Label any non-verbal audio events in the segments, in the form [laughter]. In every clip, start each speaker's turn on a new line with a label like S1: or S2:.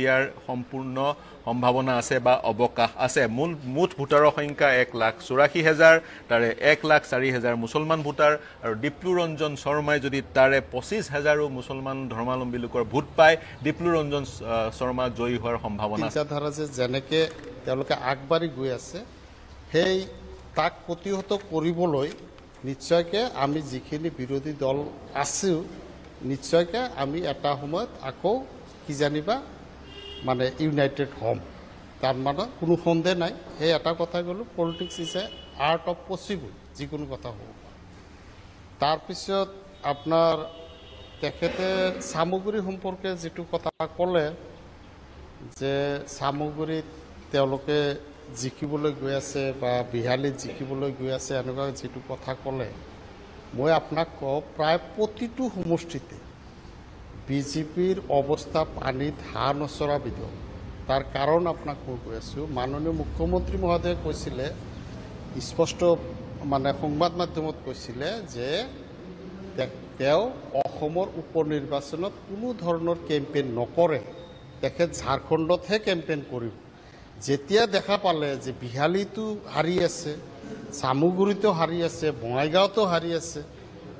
S1: দিয়াৰ সম্পূৰ্ণ সম্ভাৱনা আছে বা অৱকাশ আছে। মূল মুঠ ভোটাৰৰ সংখ্যা এক লাখ চৌৰাশী হেজাৰ তাৰে এক লাখ চাৰি হেজাৰ মুছলমান ভোটাৰ আৰু ডিপ্লু ৰঞ্জন শৰ্মাই যদি তাৰে পঁচিছ হেজাৰো মুছলমান ধৰ্মাৱলম্বী লোকৰ ভোট পায় ডিপ্লু ৰঞ্জন শৰ্মা জয়ী হোৱাৰ সম্ভাৱনা আছে।
S2: চিন্তাধাৰা যে যেনেকে তেওঁলোকে আগবাঢ়ি গৈ আছে সেই তাক প্ৰতিহত কৰিবলৈ নিশ্চয়কৈ আমি যিখিনি বিৰোধী দল আছোঁ নিশ্চয়কৈ আমি এটা সময়ত আকৌ কিজানিবা মানে ইউনাইটেড হ'ম তাৰ মানে কোনো সন্দেহ নাই। সেই এটা কথা ক'লোঁ politics is a art of possible যিকোনো কথা হ'ব তাৰপিছত আপোনাৰ তেখেতে চামগুৰি সম্পৰ্কে যিটো কথা ক'লে যে চামগুৰিত তেওঁলোকে জিকিবলৈ গৈ আছে বা বিহালীত জিকিবলৈ গৈ আছে এনেকুৱা যিটো কথা ক'লে মই আপোনাক কওঁ প্ৰায় প্ৰতিটো সমষ্টিতে বিজেপিৰ অৱস্থা পানীত হাঁহ নচৰা বিধৰ তাৰ কাৰণ আপোনাক মই কৈ আছোঁ, মাননীয় মুখ্যমন্ত্ৰী মহোদয়ে কৈছিলে, স্পষ্ট মানে সংবাদ মাধ্যমত কৈছিলে যে তেওঁ অসমৰ উপ নিৰ্বাচনত কোনো ধৰণৰ কেম্পেইন নকৰে। তেখেত ঝাৰখণ্ডতহে কেম্পেইন কৰিব। যেতিয়া দেখা পালে যে বিহালীতো হাৰি আছে, চামুগুৰিতো হাৰি আছে বঙাইগাঁৱতো হাৰি আছে,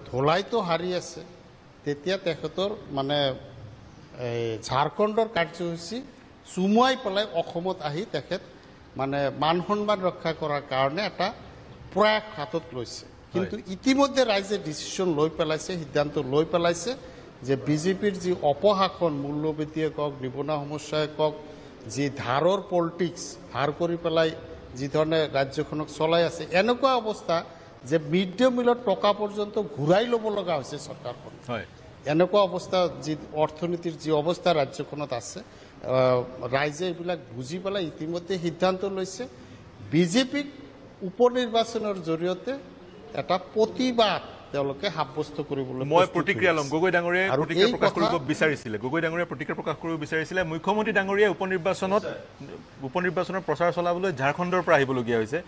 S2: ধলাইতো হাৰি আছে তেতিয়া তেখেতৰ মানে এই ঝাৰখণ্ডৰ কাৰ্যসূচী চুমুৱাই পেলাই অসমত আহি তেখেত মানে মান সন্মান ৰক্ষা কৰাৰ কাৰণে এটা প্ৰয়াস হাতত লৈছে। কিন্তু ইতিমধ্যে ৰাইজে ডিচিশ্যন লৈ পেলাইছে সিদ্ধান্ত লৈ পেলাইছে যে বিজেপিৰ যি অপশাসন মূল্যবৃদ্ধিয়ে কওক নিবনুৱা সমস্যাই কওক যি ধাৰৰ পলিটিক্স ধাৰ কৰি পেলাই যিধৰণে ৰাজ্যখনক চলাই আছে এনেকুৱা অৱস্থা যে মিড ডে মিলৰ টকা পৰ্যন্ত ঘূৰাই ল'ব লগা হৈছে চৰকাৰখন।
S1: হয়।
S2: এনেকুৱা অৱস্থা যি অৰ্থনীতিৰ যি অৱস্থা ৰাজ্যখনত আছে ৰাইজে এইবিলাক বুজি পেলাই ইতিমধ্যে সিদ্ধান্ত লৈছে। বিজেপিক উপ নিৰ্বাচনৰ জৰিয়তে এটা প্ৰতিবাদ তেওঁলোকে সাব্যস্ত কৰিবলৈ
S1: মই প্ৰতিক্ৰিয়া ল'ম। গগৈ ডাঙৰীয়াই প্ৰতিক্ৰিয়া প্ৰকাশ কৰিব বিচাৰিছিলে। গগৈ ডাঙৰীয়াই প্ৰতিক্ৰিয়া প্ৰকাশ কৰিব বিচাৰিছিলে। মুখ্যমন্ত্ৰী ডাঙৰীয়াই উপ নিৰ্বাচনত উপ নিৰ্বাচনৰ প্ৰচাৰ চলাবলৈ ঝাৰখণ্ডৰ পৰা আহিবলগীয়া হৈছে।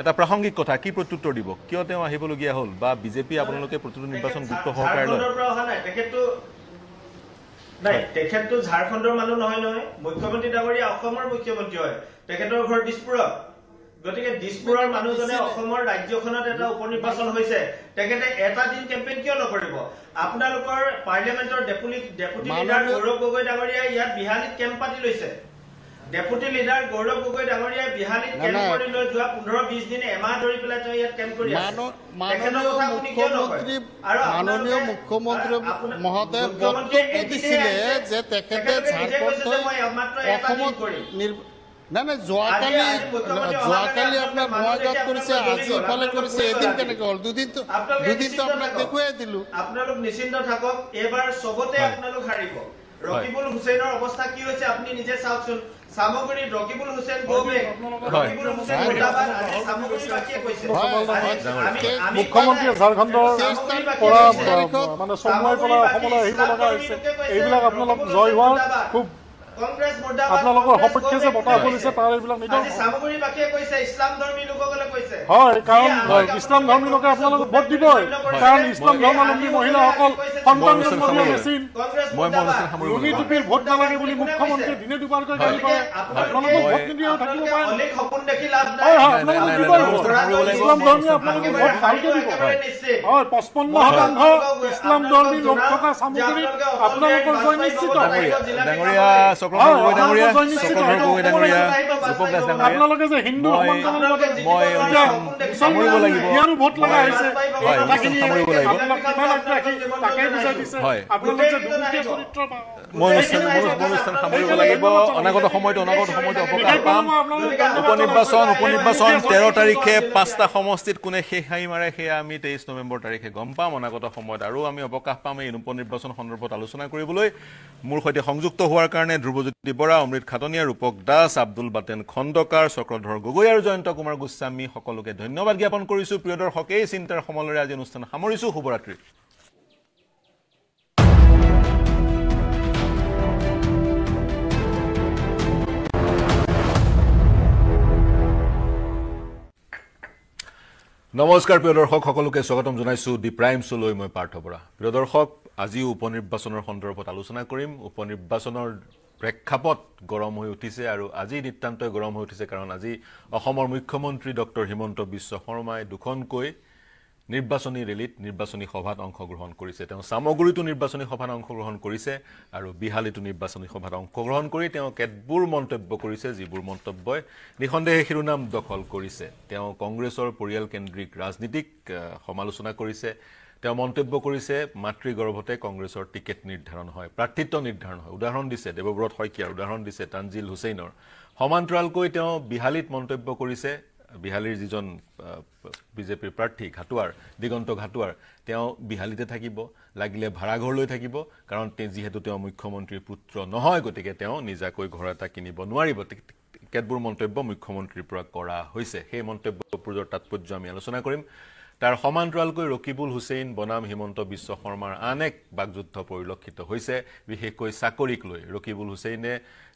S1: এটা প্ৰাসংগিক কথা কি প্ৰত্যুত্তৰ দিব? কিয় তেওঁ আহিবলগীয়া হ'ল? বা বিজেপি আপোনালোকে প্ৰতিটো নিৰ্বাচন গুৰুত্ব সহকাৰে লয়
S3: নাই। তেখেতটো ঝাৰখণ্ডৰ মানুহ নহয় নহয়। মুখ্যমন্ত্ৰী ডাঙৰীয়া অসমৰ মুখ্যমন্ত্ৰী হয়। তেখেতৰ ঘৰ দিছপুৰত। গতিকে দিছপুৰৰ মানুহজনে অসমৰ ৰাজ্যখনত এটা উপ নিৰ্বাচন হৈছে। তেখেতে এটা দিন কেম্পেইন কিয় নকৰিব? আপোনালোকৰ পাৰ্লিয়ামেণ্টৰ deputy deputy leader Gaurav Gogoi ডাঙৰীয়াই ইয়াত বিহালীত কেম্প পাতি লৈছে। ডেপুটি লিডাৰ গৌৰৱ গগৈ ডাঙৰীয়াই বিহালীত কেম্প। কৰি লৈ যোৱা পোন্ধৰ বিশ দিন এমাহ ধৰি পেলাই তেওঁ ইয়াত কেম্প কৰি আছে
S2: মাননীয়? মুখ্যমন্ত্ৰী
S3: আপোনালোকে-
S2: মহোদয়ে বক্তব্য দিছিলে যে তেখেতে ঝাৰখণ্ড অসমত নাই নাই যোৱাকালি যোৱাকালি আপোনাৰ বঙাইগাঁৱত কৰিছে আজি ইফালে কৰিছে এদিন। কেনেকে হ'ল
S3: নিশ্চিন্ত
S2: আপোনাক
S3: থাকক।
S2: দেখুৱাই দিলো
S3: আপোনালোক নিশ্চিন্ত থাকক এইবাৰ চবতে। আপোনালোক হাৰিব ৰকিবুল হুছেইনৰ অৱস্থা কি হৈছে আপুনি নিজে চাওকচোন ৰকিবুল হুছেইন গৌবে
S1: হয়।
S3: ৰকিবুল হুছেইন
S2: হয়।
S3: মুৰ্দাবাদ আজি কৈছে
S2: হয়,
S3: আজি
S2: হয়।
S3: আমি-।
S4: ঝাৰখণ্ডৰ পৰা
S3: কৈছে।
S4: আহ, মানে চমুৱাই পেলাই অসমলৈ আহিব লগা হৈছে এইবিলাক আপোনালোক জয় হোৱাৰ খুব আপোনালোকৰ সপক্ষে যে বঁটা। কৰিছে তাৰ এইবিলাক
S3: ধৰ্মী কৈছে।
S4: হয় কাৰণ ইছলাম ধৰ্মী লোকে আপোনালোকক ভোট দিবই। কাৰণ ইছলাম ধৰ্মাৱলম্বী মহিলাসকল সন্তান জন্ম দিয়া মেচিন।
S1: মই।
S4: টুপিৰ ভোট নালাগে বুলি মুখ্যমন্ত্ৰীয়ে দিনে দুবাৰকৈ গালি পাৰে আপোনালোকক ভোট নিদিয়াও থাকিব পাৰে।
S3: অলিক সপোন দেখি লাভ নাই।
S4: হয় হয়
S1: নাই, নাই,
S4: আপোনালোকক দিবই
S1: লাগিব।
S4: ইছলাম ধৰ্মী আপোনালোকক ভোট ভালকে দিব। হয় পঁচপন্ন শতাংশ ইছলাম ধৰ্মী লোক থকা চামগুৰিত আপোনালোকৰ জয় নিশ্চিত।
S1: ডাঙৰীয়া চক্ৰধৰ গগৈ ডাঙৰীয়া চক্ৰধৰ গগৈ ডাঙৰীয়া ৰূপক দাস ডাঙৰীয়া
S4: আপোনালোকে যে হিন্দু
S1: মই- সামৰিব লাগিব। সামৰিব লাগিব। হয়। মই অনুষ্ঠান সামৰিব লাগিব। অনাগত সময়ত অনাগত সময়ত অৱকাশ পাম। উপ নিৰ্বাচন উপ নিৰ্বাচন তেৰ তাৰিখে পাঁচটা সমষ্টিত কোনে শেষ হাঁহি মাৰে সেয়া আমি তেইছ নৱেম্বৰ তাৰিখে গম পাম। অনাগত সময়ত আৰু আমি অৱকাশ পাম এই উপ নিৰ্বাচন সন্দৰ্ভত আলোচনা কৰিবলৈ। মোৰ সৈতে সংযুক্ত হোৱাৰ কাৰণে ধ্ৰুৱজ্যোতি বৰা অমৃত খাটনীয়া ৰূপক দাস আব্দুল বাটেন খণ্ডকাৰ চক্ৰধৰ গগৈ আৰু জয়ন্ত কুমাৰ গোস্বামী সকলোকে ধন্যবাদ জ্ঞাপন কৰিছোঁ। প্ৰিয় দৰ্শক এই চিন্তাৰ সমলেৰে আজি অনুষ্ঠান সামৰিছোঁ। শুভৰাত্ৰি। নমস্কাৰ প্ৰিয় দৰ্শক সকলোকে স্বাগতম জনাইছো। দি প্ৰাইম শ্ব'লৈ মই পাৰ্থ বৰা। প্ৰিয় দৰ্শক আজিও উপ নিৰ্বাচনৰ সন্দৰ্ভত আলোচনা কৰিম। উপ নিৰ্বাচনৰ প্ৰেক্ষাপট গৰম হৈ উঠিছে আৰু আজি নিতান্তই গৰম হৈ উঠিছে কাৰণ আজি অসমৰ মুখ্যমন্ত্ৰী ডক্টৰ হিমন্ত বিশ্ব শৰ্মাই দুখনকৈ নিৰ্বাচনী ৰেলীত নিৰ্বাচনী সভাত অংশগ্ৰহণ কৰিছে। তেওঁ চামগুৰিতো নিৰ্বাচনী সভাত অংশগ্ৰহণ কৰিছে আৰু বিহালীতো নিৰ্বাচনী সভাত অংশগ্ৰহণ কৰি তেওঁ কেতবোৰ মন্তব্য কৰিছে যিবোৰ মন্তব্যই নিঃসন্দেহে শিৰোনাম দখল কৰিছে। তেওঁ কংগ্ৰেছৰ পৰিয়ালকেন্দ্ৰিক ৰাজনীতিক সমালোচনা কৰিছে। তেওঁ মন্তব্য কৰিছে মাতৃগৰ্ভতে কংগ্ৰেছৰ টিকেট নিৰ্ধাৰণ হয় প্ৰাৰ্থিত্ব নিৰ্ধাৰণ হয়। উদাহৰণ দিছে দেৱব্ৰত শইকীয়াৰ উদাহৰণ দিছে তানজিল হুছেইনৰ। সমান্তৰালকৈ তেওঁ বিহালীত মন্তব্য কৰিছে বিহালীৰ যিজন বিজেপিৰ প্ৰাৰ্থী ঘাটোৱাৰ দিগন্ত ঘাটোৱাৰ তেওঁ বিহালীতে থাকিব লাগিলে ভাড়াঘৰলৈ থাকিব কাৰণ যিহেতু তেওঁ মুখ্যমন্ত্ৰীৰ পুত্ৰ নহয় গতিকে তেওঁ নিজাকৈ ঘৰ এটা কিনিব নোৱাৰিব। কেতবোৰ মন্তব্য মুখ্যমন্ত্ৰীৰ পৰা কৰা হৈছে সেই মন্তব্যবোৰৰ তাৎপৰ্য আমি আলোচনা কৰিম। তাৰ সমান্তৰালকৈ ৰকিবুল হুছেইন বনাম হিমন্ত বিশ্ব শৰ্মাৰ আন এক বাকযুদ্ধ পৰিলক্ষিত হৈছে বিশেষকৈ চাকৰিক লৈ। ৰকিবুল হুছেইনে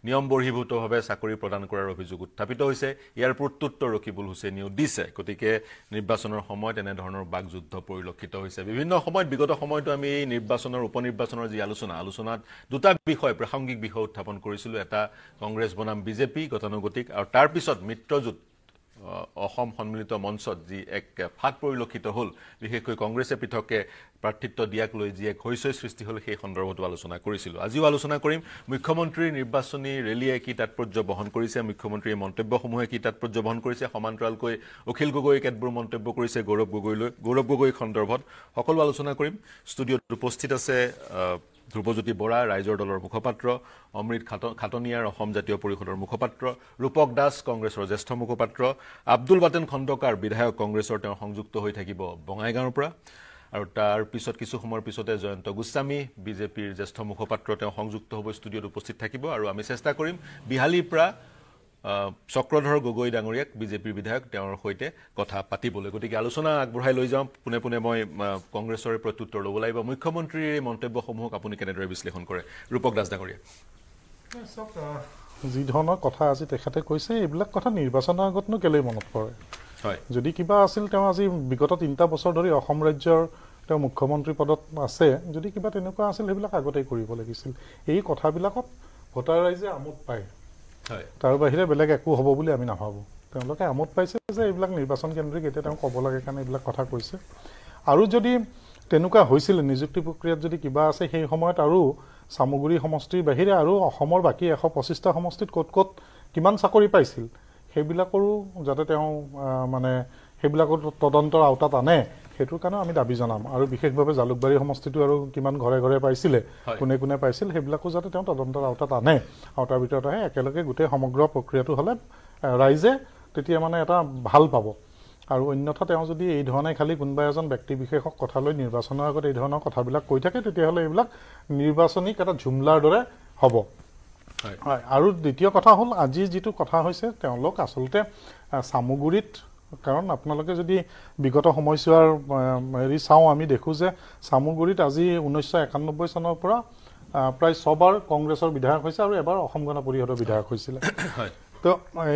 S1: নিয়ম বৰ্হিভূতভাৱে চাকৰি প্ৰদান কৰাৰ অভিযোগ উত্থাপিত হৈছে। ইয়াৰ প্ৰত্যুত্তৰ ৰকিবুল হুছেইনেও দিছে। গতিকে নিৰ্বাচনৰ সময়ত এনেধৰণৰ বাকযুদ্ধ পৰিলক্ষিত হৈছে। বিভিন্ন সময়ত বিগত সময়তো আমি এই নিৰ্বাচনৰ উপ নিৰ্বাচনৰ যি আলোচনা আলোচনাত দুটা বিষয় প্ৰাসংগিক বিষয় উত্থাপন কৰিছিলোঁ। এটা কংগ্ৰেছ বনাম বিজেপি গতানুগতিক আৰু তাৰ পিছত মিত্ৰজোঁট অসম সন্মিলিত মঞ্চত যি এক ফাট পৰিলক্ষিত হ'ল বিশেষকৈ কংগ্ৰেছে পৃথকে প্ৰাৰ্থিত্ব দিয়াক লৈ যি এক হৈচৈ সৃষ্টি হ'ল সেই সন্দৰ্ভতো আলোচনা কৰিছিলোঁ। আজিও আলোচনা কৰিম। মুখ্যমন্ত্ৰীৰ নিৰ্বাচনী ৰেলীয়ে কি তাৎপৰ্য বহন কৰিছে মুখ্যমন্ত্ৰীৰ মন্তব্যসমূহে কি তাৎপৰ্য বহন কৰিছে সমান্তৰালকৈ অখিল গগৈয়ে কেতবোৰ মন্তব্য কৰিছে গৌৰৱ গগৈলৈ গৌৰৱ গগৈ সন্দৰ্ভত সকলো আলোচনা কৰিম। ষ্টুডিঅ'ত উপস্থিত আছে ধ্ৰুৱজ্যোতি বৰা ৰাইজৰ দলৰ মুখপাত্ৰ অমৃত খাট খাটনিয়াৰ অসম জাতীয় পৰিষদৰ মুখপাত্ৰ ৰূপক দাস কংগ্ৰেছৰ জ্যেষ্ঠ মুখপাত্ৰ আব্দুল বাটেন খণ্ডকাৰ বিধায়ক কংগ্ৰেছৰ তেওঁ সংযুক্ত হৈ থাকিব বঙাইগাঁৱৰ পৰা। আৰু তাৰ পিছত কিছু সময়ৰ পিছতে জয়ন্ত গোস্বামী বিজেপিৰ জ্যেষ্ঠ মুখপাত্ৰ তেওঁ সংযুক্ত হ'ব ষ্টুডিঅ'ত উপস্থিত থাকিব। আৰু আমি চেষ্টা কৰিম বিহালীৰ পৰা চক্ৰধৰ গগৈ ডাঙৰীয়াক বিজেপিৰ বিধায়ক তেওঁৰ সৈতে কথা পাতিবলৈ। গতিকে আলোচনা আগবঢ়াই লৈ যাওঁ। পোনে পোনে মই কংগ্ৰেছৰে প্ৰত্যুত্তৰ ল'ব লাগিব। মুখ্যমন্ত্ৰীৰ এই মন্তব্যসমূহক আপুনি কেনেদৰে বিশ্লেষণ কৰে? ৰূপক দাস ডাঙৰীয়া।
S4: চাওক, আহ, যি ধৰণৰ কথা আজি তেখেতে কৈছে এইবিলাক কথা নিৰ্বাচনৰ আগতনো কেলেই মনত পৰে?
S1: হয়।
S4: যদি কিবা আছিল তেওঁ আজি বিগত তিনিটা বছৰ ধৰি অসম ৰাজ্যৰ তেওঁ মুখ্যমন্ত্ৰী পদত আছে যদি কিবা তেনেকুৱা আছিল সেইবিলাক আগতেই কৰিব লাগিছিল। এই কথাবিলাকত ভোটাৰ ৰাইজে আমোদ পায়। তাৰ বাহিৰে বেলেগ একো হ'ব বুলি আমি নাভাবোঁ। তেওঁলোকে আমোদ পাইছে যে এইবিলাক নিৰ্বাচন কেন্দ্ৰিক এতিয়া তেওঁ ক'ব লাগে কাৰণে এইবিলাক কথা কৈছে। আৰু যদি তেনেকুৱা হৈছিলে নিযুক্তি প্ৰক্ৰিয়াত যদি কিবা আছে সেই সময়ত আৰু চামগুৰি সমষ্টিৰ বাহিৰে আৰু অসমৰ বাকী এশ পঁচিছটা সমষ্টিত ক'ত ক'ত কিমান চাকৰি পাইছিল সেইবিলাকৰো যাতে তেওঁ মানে সেইবিলাকৰ তদন্তৰ আওতাত আনে সেইটোৰ কাৰণেও আমি দাবী জনাম। আৰু বিশেষভাৱে জালুকবাৰী সমষ্টিটো আৰু কিমান ঘৰে ঘৰে পাইছিলে। কোনে কোনে পাইছিল সেইবিলাকো যাতে তেওঁ তদন্তৰ আওতাত আনে। আৰু তাৰ ভিতৰত আহে একেলগে গোটেই সমগ্ৰ প্ৰক্ৰিয়াটো হ'লে ৰাইজে তেতিয়া মানে এটা ভাল পাব। আৰু অন্যথা তেওঁ যদি এই ধৰণে খালি কোনোবা এজন ব্যক্তি বিশেষক কথা লৈ নিৰ্বাচনৰ আগত এই ধৰণৰ কথাবিলাক কৈ থাকে তেতিয়াহ'লে এইবিলাক নিৰ্বাচনী এটা ঝুমলাৰ দৰে হ'ব।
S1: হয়।
S4: আৰু দ্বিতীয় কথা হ'ল আজি যিটো কথা হৈছে তেওঁলোক আচলতে চামগুৰিত কাৰণ আপোনালোকে যদি বিগত সময়ছোৱাৰ হেৰি চাওঁ আমি দেখোঁ যে চামগুৰিত আজি ঊনৈছশ একানব্বৈ চনৰ পৰা প্ৰায় ছবাৰ কংগ্ৰেছৰ বিধায়ক হৈছে আৰু এবাৰ অসম গণ পৰিষদৰ বিধায়ক হৈছিলে।
S1: হয়।
S4: তো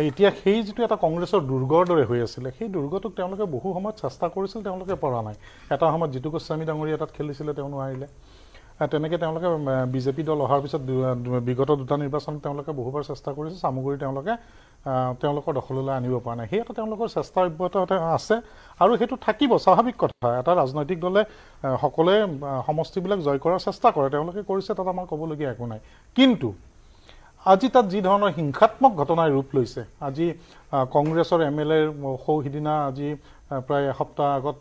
S4: এতিয়া সেই যিটো এটা কংগ্ৰেছৰ দুৰ্গৰ দৰে হৈ আছিলে সেই দুৰ্গটোক তেওঁলোকে বহু সময়ত চেষ্টা কৰিছিল তেওঁলোকে পৰা নাই। এটা সময়ত জিতু গোস্বামী ডাঙৰীয়া তাত খেলিছিলে তেওঁ নোৱাৰিলে। তেনেকৈ তেওঁলোকে বিজেপি দল অহাৰ পিছত বিগত দুটা নিৰ্বাচন তেওঁলোকে বহুবাৰ চেষ্টা কৰিছে চামগুৰি তেওঁলোকে তেওঁলোকৰ দখললৈ আনিব পৰা নাই। সেই এটা তেওঁলোকৰ চেষ্টা অব্যাহত আছে আৰু সেইটো থাকিব স্বাভাৱিক কথা। এটা ৰাজনৈতিক দলে সকলোৱে সমষ্টিবিলাক জয় কৰাৰ চেষ্টা কৰে তেওঁলোকে কৰিছে তাত আমাৰ ক'বলগীয়া একো নাই। কিন্তু আজি তাত যি ধৰণৰ হিংসাত্মক ঘটনাই ৰূপ লৈছে আজি কংগ্ৰেছৰ এম এল এৰ সৌ সিদিনা আজি প্ৰায় এসপ্তাহ আগত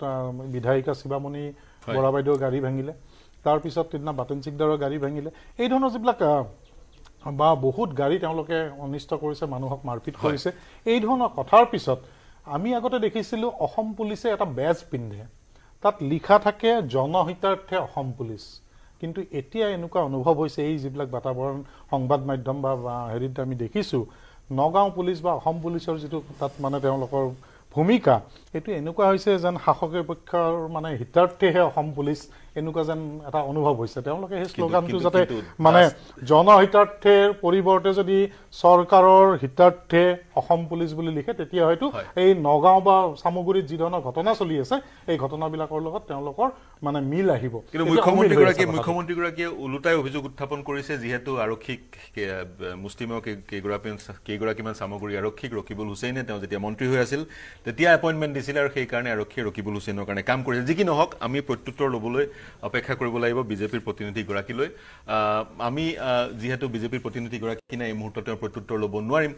S4: বিধায়িকা শিৱামণি। বৰা বাইদেউৰ গাড়ী ভাঙিলে। তাৰপিছত সিদিনা বাটেন চিকদাৰৰ গাড়ী ভাঙিলে। এই ধৰণৰ যিবিলাক বা বহুত গাড়ী তেওঁলোকে অনিষ্ট কৰিছে মানুহক মাৰপিট। কৰিছে এই ধৰণৰ কথাৰ পিছত আমি আগতে দেখিছিলোঁ অসম পুলিচে এটা বেজ পিন্ধে। তাত লিখা থাকে জনহিতাৰ্থে অসম পুলিচ। কিন্তু এতিয়া এনেকুৱা অনুভৱ হৈছে এই যিবিলাক বাতাবৰণ সংবাদ মাধ্যম বা হেৰিত আমি দেখিছোঁ নগাঁও পুলিচ বা অসম পুলিচৰ যিটো তাত মানে তেওঁলোকৰ ভূমিকা এইটো এনেকুৱা হৈছে যেন শাসকৰ পক্ষৰ মানে হিতাৰ্থেহে অসম পুলিচ এনেকুৱা যেন এটা অনুভৱ হৈছে তেওঁলোকে সেই শ্লোগানটো যাতে মানে জনহিতাৰ্থেৰ পৰিৱৰ্তে যদি চৰকাৰৰ হিতাৰ্থে অসম পুলিচ বুলি লিখে তেতিয়া হয়তো
S1: হয়।
S4: এই নগাঁও বা চামগুৰিত যি ধৰণৰ ঘটনা চলি আছে এই ঘটনাবিলাকৰ লগত তেওঁলোকৰ মানে মিল আহিব
S1: কিন্তু মুখ্যমন্ত্ৰীগৰাকীয়ে। মুখ্যমন্ত্ৰীগৰাকীয়ে ওলোটাই অভিযোগ উত্থাপন কৰিছে যিহেতু আৰক্ষীক মুষ্টিমেয় কেই- কেইগৰাকীমান কেইগৰাকীমান সামগ্ৰী আৰক্ষীক ৰকিবুল হুছেইনে তেওঁ যেতিয়া মন্ত্ৰী হৈ আছিল তেতিয়া এপইণ্টমেণ্ট দিছিলে আৰু সেইকাৰণে আৰক্ষীয়ে ৰকিবুল হুছেইনৰ কাৰণে কাম কৰিছিল যি কি নহওক আমি প্ৰত্যুত্তৰ ল'বলৈ অপেক্ষা কৰিব লাগিব বিজেপিৰ প্ৰতিনিধিগৰাকীলৈ। আমি যিহেতু বিজেপিৰ প্ৰতিনিধিগৰাকী নাই এই মুহূৰ্তত তেওঁৰ প্ৰত্যুত্তৰ ল'ব নোৱাৰিম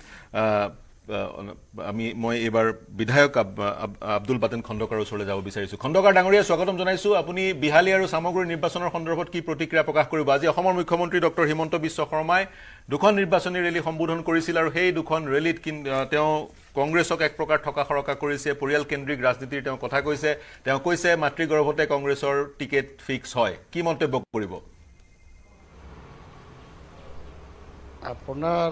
S1: আমি মই এইবাৰ বিধায়ক আব- আব- আব্দুল বাটেন খণ্ডকাৰ ওচৰলৈ যাব বিচাৰিছো। খণ্ডকাৰ ডাঙৰীয়া স্বাগতম জনাইছো। আপুনি বিহালী আৰু সামগ্ৰী নিৰ্বাচনৰ সন্দৰ্ভত কি প্ৰতিক্ৰিয়া প্ৰকাশ কৰিব? আজি অসমৰ মুখ্যমন্ত্ৰী ডক্টৰ হিমন্ত বিশ্ব শৰ্মাই দুখন নিৰ্বাচনী ৰেলী সম্বোধন কৰিছিল আৰু সেই দুখন ৰেলীত তেওঁ কংগ্ৰেছক এক প্ৰকাৰ থকা সৰকা কৰিছে পৰিয়াল কেন্দ্ৰিক ৰাজনীতিৰ তেওঁ কথা কৈছে। তেওঁ কৈছে মাতৃগৰ্ভতে কংগ্ৰেছৰ টিকেট ফিক্স হয়। কি মন্তব্য কৰিব?
S2: আপোনাৰ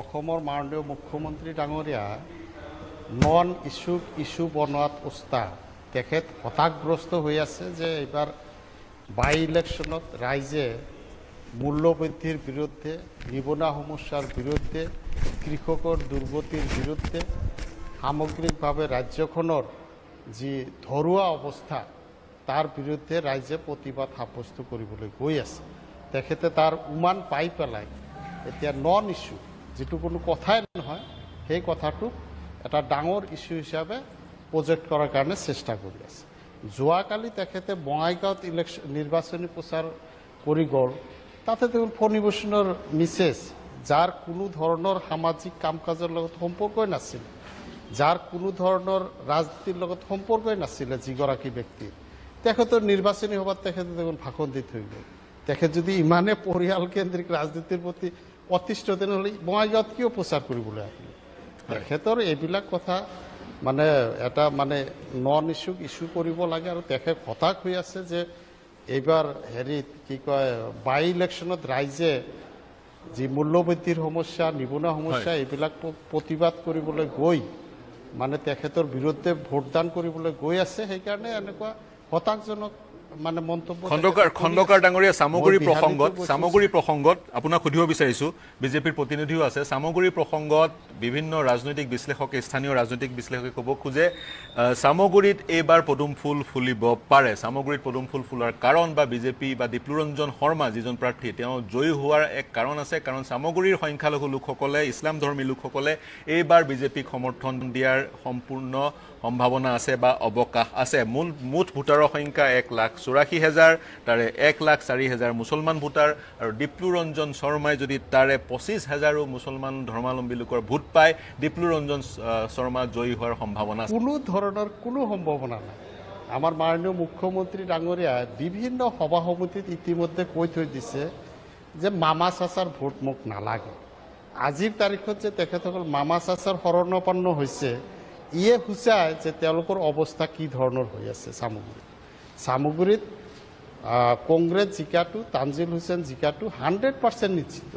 S2: অসমৰ মাননীয় মুখ্যমন্ত্ৰী ডাঙৰীয়া নন ইছ্যুক ইছ্যু বনোৱাত উস্তাদ। তেখেত হতাশগ্ৰস্ত হৈ আছে যে এইবাৰ বাই ইলেকশ্যনত ৰাইজে মূল্যবৃদ্ধিৰ বিৰুদ্ধে নিবনুৱা সমস্যাৰ বিৰুদ্ধে, কৃষকৰ দুৰ্গতিৰ বিৰুদ্ধে সামগ্ৰিকভাৱে ৰাজ্যখনৰ যি ধৰুৱা অৱস্থা, তাৰ বিৰুদ্ধে ৰাইজে প্ৰতিবাদ সাব্যস্ত কৰিবলৈ গৈ আছে। তেখেতে তাৰ উমান পাই পেলাই এতিয়া নন ইছ্যু, যিটো কোনো কথাই নহয়, সেই কথাটোক এটা ডাঙৰ ইছ্যু হিচাপে প্ৰজেক্ট কৰাৰ কাৰণে চেষ্টা কৰি আছে। যোৱাকালি তেখেতে বঙাইগাঁৱত ইলেকশ্যন নিৰ্বাচনী প্ৰচাৰ কৰি গ'ল। তাতে দেখোন ফণীভূষণৰ মিছেছ যাৰ কোনো ধৰণৰ সামাজিক কাম কাজৰ লগত সম্পৰ্কই নাছিল যাৰ কোনো ধৰণৰ ৰাজনীতিৰ লগত সম্পৰ্কই নাছিলে যিগৰাকী ব্যক্তিৰ তেখেতৰ নিৰ্বাচনী সভাত তেখেতে দেখোন ভাষণ দি থৈ গ'ল। তেখেত যদি ইমানে পৰিয়ালকেন্দ্ৰিক ৰাজনীতিৰ প্ৰতি অতিষ্ঠ, তেনেহ'লে বঙাইগাঁৱত কিয় প্ৰচাৰ কৰিবলৈ আহিলে? তেখেতৰ এইবিলাক কথা মানে এটা মানে নন ইছ্যুক ইছ্যু কৰিব লাগে আৰু তেখেত হতাশ হৈ আছে যে এইবাৰ হেৰিত কি কয় বাই ইলেকশ্যনত ৰাইজে যি মূল্যবৃদ্ধিৰ সমস্যা নিবনুৱা সমস্যা এইবিলাক প্ৰতিবাদ কৰিবলৈ গৈ মানে তেখেতৰ বিৰুদ্ধে ভোটদান কৰিবলৈ গৈ আছে সেইকাৰণে এনেকুৱা হতাশজনক মানে মন্তব্য
S1: খণ্ডকাৰ খণ্ডকাৰ
S2: আছে।
S1: ডাঙৰীয়া চামগুৰি প্ৰসংগত। চামগুৰি প্ৰসংগত আপোনাক সুধিব বিচাৰিছো বিজেপিৰ প্ৰতিনিধিও আছে চামগুৰি প্ৰসংগত বিভিন্ন ৰাজনৈতিক বিশ্লেষকে স্থানীয় ৰাজনৈতিক বিশ্লেষকে ক'ব খোজে চামগুৰিত এইবাৰ পদুম ফুল ফুলিব পাৰে চামগুৰিত পদুম ফুল ফুলাৰ কাৰণ বা বিজেপি বা দীপ্লুৰঞ্জন শৰ্মা যিজন প্ৰাৰ্থী তেওঁ জয়ী হোৱাৰ এক কাৰণ আছে কাৰণ চামগুৰিৰ সংখ্যালঘু লোকসকলে ইছলাম ধৰ্মী লোকসকলে এইবাৰ বিজেপিক সমৰ্থন দিয়াৰ সম্পূৰ্ণ সম্ভাৱনা আছে বা অৱকাশ আছে। মূল মুঠ ভোটাৰৰ সংখ্যা এক লাখ চৌৰাশী হেজাৰ তাৰে এক লাখ চাৰি হেজাৰ মুছলমান ভোটাৰ আৰু দীপ্লুৰঞ্জন শৰ্মাই যদি তাৰে পঁচিছ হাজাৰো মুছলমান ধৰ্মাৱলম্বী লোকৰ ভোট পায় দীপ্লুৰঞ্জন আহ, শৰ্মা জয়ী হোৱাৰ সম্ভাৱনা আছে।
S2: কোনো ধৰণৰ কোনো সম্ভাৱনা নাই। আমাৰ মাননীয় মুখ্যমন্ত্ৰী ডাঙৰীয়াই বিভিন্ন সভা সমিতিত ইতিমধ্যে কৈ থৈ দিছে যে মামা চাচাৰ ভোট মোক নালাগে। আজিৰ তাৰিখত যে তেখেতসকল মামা চাচাৰ শৰণাপন্ন হৈছে ইয়ে সূচায় যে তেওঁলোকৰ অৱস্থা কি ধৰণৰ হৈ আছে চামগুৰিত? চামগুৰিত কংগ্ৰেছ জিকাটো তানজিল হুছেইন জিকাটো হাণ্ড্ৰেড পাৰ্চেণ্ট নিশ্চিত।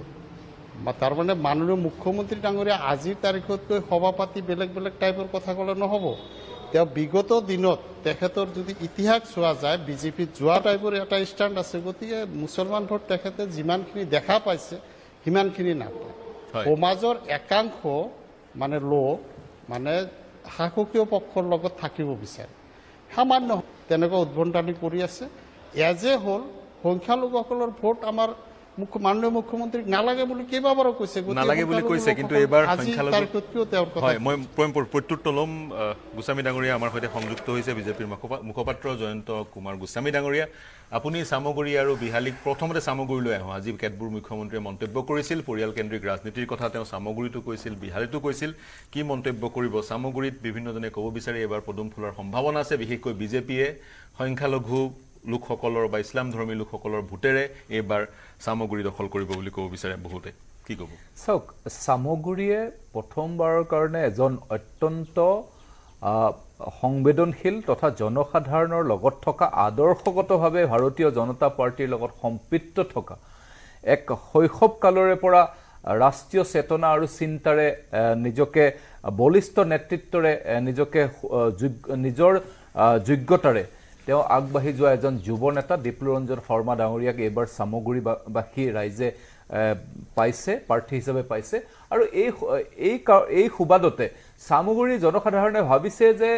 S2: তাৰমানে মাননীয় মুখ্যমন্ত্ৰী ডাঙৰীয়া আজিৰ তাৰিখতকৈ সভা পাতি বেলেগ বেলেগ টাইপৰ কথা ক'লে নহ'ব। তেওঁ বিগত দিনত তেখেতৰ যদি ইতিহাস চোৱা যায় বিজেপিত যোৱা টাইপৰ এটা ষ্টেণ্ড আছে গতিকে মুছলমান ভোট তেখেতে যিমানখিনি দেখা পাইছে সিমানখিনি নাপায়। সমাজৰ একাংশ মানে লোক মানে শাসকীয় পক্ষৰ লগত থাকিব বিচাৰে। সামান্য তেনেকুৱা উদ্ভণ্ডালি কৰি আছে। এজে হ'ল সংখ্যালঘুসকলৰ ভোট আমাৰ মাননীয় মুখ্যমন্ত্ৰীক নালাগে বুলি কেইবাবাৰো কৈছে।
S1: নালাগে বুলি কৈছে, কিন্তু এইবাৰ সংখ্যালঘু- হয় মই প্ৰত্যুত্তৰ ল'ম গোস্বামী ডাঙৰীয়া আমাৰ সৈতে সংযুক্ত হৈছে বিজেপিৰ মুখপা- মুখপাত্ৰ জয়ন্ত কুমাৰ গোস্বামী ডাঙৰীয়া। আপুনি চামগুৰি আৰু বিহালীক প্ৰথমতে চামগুৰিলৈ আহোঁ আজি কেতবোৰ মুখ্যমন্ত্ৰীয়ে মন্তব্য কৰিছিল পৰিয়ালকেন্দ্ৰিক ৰাজনীতিৰ কথা তেওঁ চামগুৰিতো কৈছিল বিহালীতো কৈছিল। কি মন্তব্য কৰিব? চামগুৰিত বিভিন্নজনে ক'ব বিচাৰে এইবাৰ পদুম ফুলাৰ সম্ভাৱনা আছে। বিশেষকৈ বিজেপিয়ে সংখ্যালঘু লোকসকলৰ বা ইছলাম ধৰ্মী লোকসকলৰ ভোটেৰে এইবাৰ চামগুৰি দখল কৰিব বুলি ক'ব বিচাৰে বহুতে। কি ক'ব?
S5: চাওক চামগুৰিয়ে প্ৰথমবাৰৰ কাৰণে এজন অত্যন্ত সংবেদনশীল তথা জনসাধাৰণৰ লগত থকা আদৰ্শগতভাৱে ভাৰতীয় জনতা পাৰ্টীৰ লগত সম্পৃক্ত থকা এক শৈশৱকালৰে পৰা ৰাষ্ট্ৰীয় চেতনা আৰু চিন্তাৰে নিজকে বলিষ্ঠ নেতৃত্বৰে নিজকে নিজৰ যোগ্যতাৰে তেওঁ আগবাঢ়ি যোৱা এজন যুৱ নেতা দীপলৰঞ্জন শৰ্মা ডাঙৰীয়াক এইবাৰ চামগুৰিবাসী ৰাইজে পাইছে প্ৰাৰ্থী হিচাপে পাইছে। আৰু এই এই এই সুবাদতে চামগুৰি জনসাধাৰণে ভাবিছে যে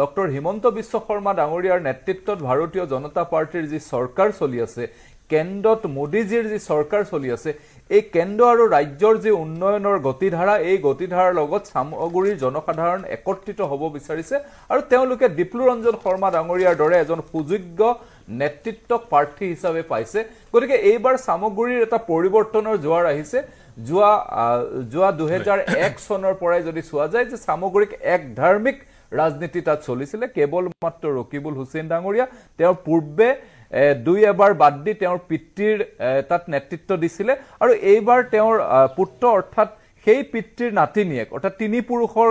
S5: ডক্টৰ হিমন্ত বিশ্ব শৰ্মা ডাঙৰীয়াৰ নেতৃত্বত ভাৰতীয় জনতা পাৰ্টীৰ যি চৰকাৰ চলি আছে কেন্দ্ৰত মোদীজীৰ যি চৰকাৰ চলি আছে এই কেন্দ্ৰ আৰু ৰাজ্যৰ যি উন্নয়নৰ গতিধাৰা এই গতিধাৰাৰ লগত চামগুৰিৰ জনসাধাৰণ একত্ৰিত হ'ব বিচাৰিছে আৰু তেওঁলোকে দীপলুৰঞ্জন শৰ্মা ডাঙৰীয়াৰ দৰে এজন সুযোগ্য নেতৃত্বক প্ৰাৰ্থী হিচাপে পাইছে। গতিকে এইবাৰ চামগুৰিৰ এটা পৰিৱৰ্তনৰ জোৱাৰ আহিছে। যোৱা যোৱা দুহেজাৰ এক চনৰ পৰাই যদি চোৱা যায় যে চামগুৰিক এক ধাৰ্মিক ৰাজনীতি তাত চলিছিলে। কেৱল মাত্ৰ ৰকিবুল হুছেইন ডাঙৰীয়া। তেওঁৰ পূৰ্বে দুই এবাৰ বাদ দি তেওঁৰ পিতৃৰ তাত নেতৃত্ব দিছিলে আৰু এইবাৰ তেওঁৰ পুত্ৰ অৰ্থাৎ সেই পিতৃৰ নাতিনীয়েক অৰ্থাৎ তিনি পুৰুষৰ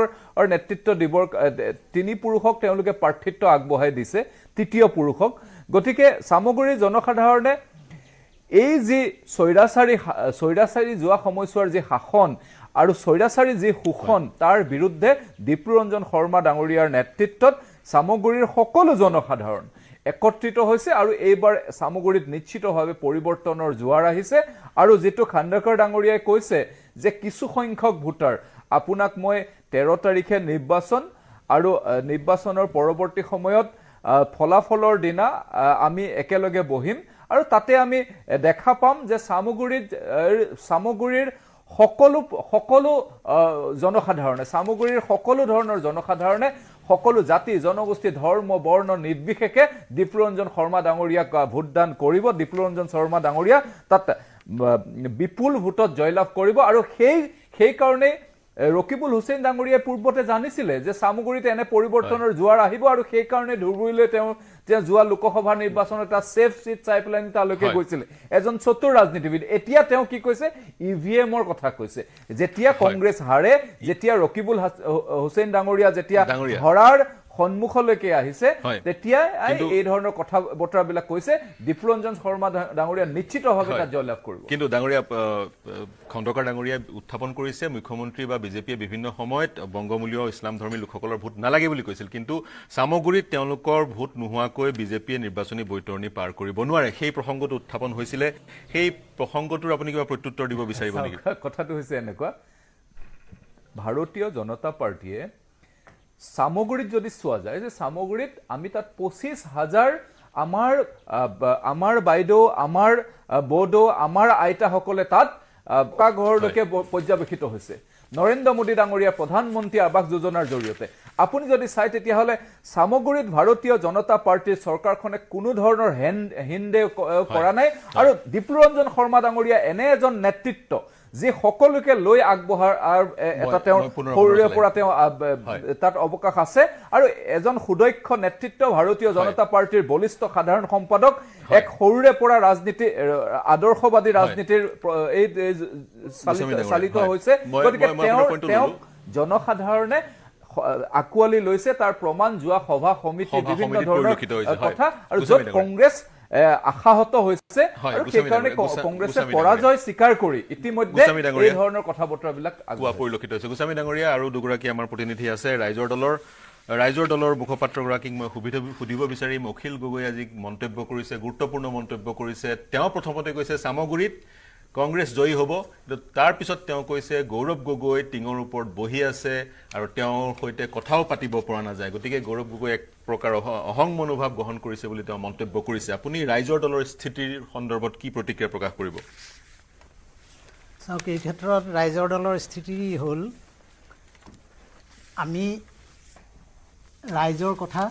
S5: নেতৃত্ব দিবৰ তিনি পুৰুষক তেওঁলোকে প্ৰাৰ্থিত্ব আগবঢ়াই দিছে তৃতীয় পুৰুষক। গতিকে চামগুৰিৰ জনসাধাৰণে এই যি স্বৈৰাচাৰী শা- স্বৈৰাচাৰী যোৱা সময়ছোৱাৰ যি শাসন আৰু স্বৈৰাচাৰী যি শোষণ তাৰ বিৰুদ্ধে দীপৰঞ্জন শৰ্মা ডাঙৰীয়াৰ নেতৃত্বত চামগুৰিৰ সকলো জনসাধাৰণ একত্ৰিত হৈছে আৰু এইবাৰ চামগুৰিত নিশ্চিতভাৱে পৰিৱৰ্তনৰ জোৱাৰ আহিছে। আৰু যিটো খাণ্ডেকাৰ ডাঙৰীয়াই কৈছে যে কিছু সংখ্যক ভোটাৰ আপোনাক মই তেৰ তাৰিখে নিৰ্বাচন আৰু নিৰ্বাচনৰ পৰৱৰ্তী সময়ত ফলাফলৰ দিনা আমি একেলগে বহিম আৰু তাতে আমি দেখা পাম যে চামগুৰিত চামগুৰিৰ সকলো সকলো জনসাধাৰণে চামগুৰিৰ সকলো ধৰণৰ জনসাধাৰণে সকলো জাতি জনগোষ্ঠী ধৰ্ম বৰ্ণ নিৰ্বিশেষে দীপৰঞ্জন শৰ্মা ডাঙৰীয়াক ভোটদান কৰিব। দীপৰঞ্জন শৰ্মা ডাঙৰীয়া তাত বিপুল ভোটত জয়লাভ কৰিব। আৰু সেই সেইকাৰণেই ৰকিবুল হুছেইন ডাঙৰীয়াই পূৰ্বতে জানিছিলে যে চামগুৰিত এনে পৰিৱৰ্তনৰ জোৱাৰ আহিব আৰু সেইকাৰণে ধুবুৰীলৈ তেওঁ তেওঁ যোৱা লোকসভা নিৰ্বাচনত এটা ছেফ চিট চাই পেলাই তালৈকে। গৈছিলে। এজন চতুৰ ৰাজনীতিবিদ। এতিয়া তেওঁ কি কৈছে? ই ভি এমৰ কথা কৈছে। যেতিয়া কংগ্ৰেছ হাৰে যেতিয়া ৰকিবুল হুছেইন ডাঙৰীয়া যেতিয়া
S1: ডাঙৰীয়া।
S5: সন্মুখলৈকে আহিছে।
S1: হয়।
S5: তেতিয়া
S1: কিন্তু-
S5: এই ধৰণৰ কথা বতৰাবিলাক কৈছে। দীপৰঞ্জন শৰ্মা ডাঙৰীয়া নিশ্চিতভাৱে। তাত জয়লাভ কৰিব।
S1: কিন্তু ডাঙৰীয়া খণ্ডকাৰ ডাঙৰীয়াই উত্থাপন কৰিছে। মুখ্যমন্ত্ৰী বা বিজেপিয়ে বিভিন্ন সময়ত বংগমূলীয় ইছলাম ধৰ্মী লোকসকলৰ ভোট নালাগে বুলি কৈছিল। কিন্তু চামগুৰিত তেওঁলোকৰ ভোট নোহোৱাকৈ বিজেপিয়ে নিৰ্বাচনী বৈতৰণি পাৰ কৰিব নোৱাৰে। সেই প্ৰসংগটো উত্থাপন হৈছিলে। সেই প্ৰসংগটোৰ আপুনি কিবা প্ৰত্যুত্তৰ দিব বিচাৰিব নেকি?
S5: কথাটো হৈছে এনেকুৱা। ভাৰতীয় জনতা পাৰ্টীয়ে চামগুৰিত যদি চোৱা যায় যে চামগুৰিত আমি তাত পঁচিছ হাজাৰ আমাৰ আমাৰ বাইদেউ আমাৰ আহ, বৌদৌ আমাৰ আইতাসকলে তাত পকা ঘৰলৈকে পৰ্যবেক্ষিত হৈছে। নৰেন্দ্ৰ মোদী ডাঙৰীয়া প্ৰধানমন্ত্ৰী আৱাস যোজনাৰ জৰিয়তে। আপুনি যদি চাই তেতিয়াহ'লে চামগুৰিত ভাৰতীয় জনতা পাৰ্টীৰ চৰকাৰখনে কোনো ধৰণৰ হেন হিন্দে কৰা নাই। আৰু দীপৰঞ্জন শৰ্মা ডাঙৰীয়া এনে এজন নেতৃত্ব। যি সকলোকে লৈ আগবঢ়াৰ এটা তেওঁৰ সৰুৰে পৰা তেওঁ। তাত অৱকাশ আছে আৰু এজন সুদক্ষ নেতৃত্ব ভাৰতীয় জনতা পাৰ্টীৰ বলিষ্ঠ সাধাৰণ সম্পাদক এক সৰুৰে পৰা ৰাজনীতি আদৰ্শবাদী ৰাজনীতিৰ এই চালিত-। হৈছে গতিকে তেওঁৰ তেওঁক। জনসাধাৰণে আঁকোৱালি লৈছে তাৰ প্ৰমাণ যোৱা সভা সমিতি বিভিন্ন ধৰণৰ। কথা আৰু য'ত। কংগ্ৰেছ আশাহত হৈছে আৰু সেইকাৰণে কংগ্ৰেছে পৰাজয় স্বীকাৰ কৰি ইতিমধ্যে। এই ধৰণৰ কথা বতৰাবিলাক
S1: কোৱা
S5: আগবঢ়াইছে।
S1: পৰিলক্ষিত হৈছে। গোস্বামী ডাঙৰীয়া আৰু দুগৰাকী আমাৰ প্ৰতিনিধি আছে। ৰাইজৰ দলৰ ৰাইজৰ দলৰ মুখপাত্ৰগৰাকীক মই সুবিধা সুধিব বিচাৰিম। অখিল গগৈ আজি মন্তব্য কৰিছে গুৰুত্বপূৰ্ণ মন্তব্য কৰিছে। তেওঁ প্ৰথমতে কৈছে চামগুৰিত কংগ্ৰেছ জয়ী হ'ব কিন্তু তাৰ পিছত তেওঁ কৈছে গৌৰৱ গগৈ টিঙৰ ওপৰত বহি আছে আৰু তেওঁৰ সৈতে কথাও পাতিব পৰা নাযায়। গতিকে গৌৰৱ গগৈ এক প্ৰকাৰ অহ- অহং মনোভাৱ গ্ৰহণ কৰিছে বুলি তেওঁ মন্তব্য কৰিছে। আপুনি ৰাইজৰ দলৰ স্থিতিৰ সন্দৰ্ভত কি প্ৰতিক্ৰিয়া প্ৰকাশ কৰিব?
S6: চাওক এই ক্ষেত্ৰত ৰাইজৰ দলৰ স্থিতি হ'ল আমি ৰাইজৰ কথা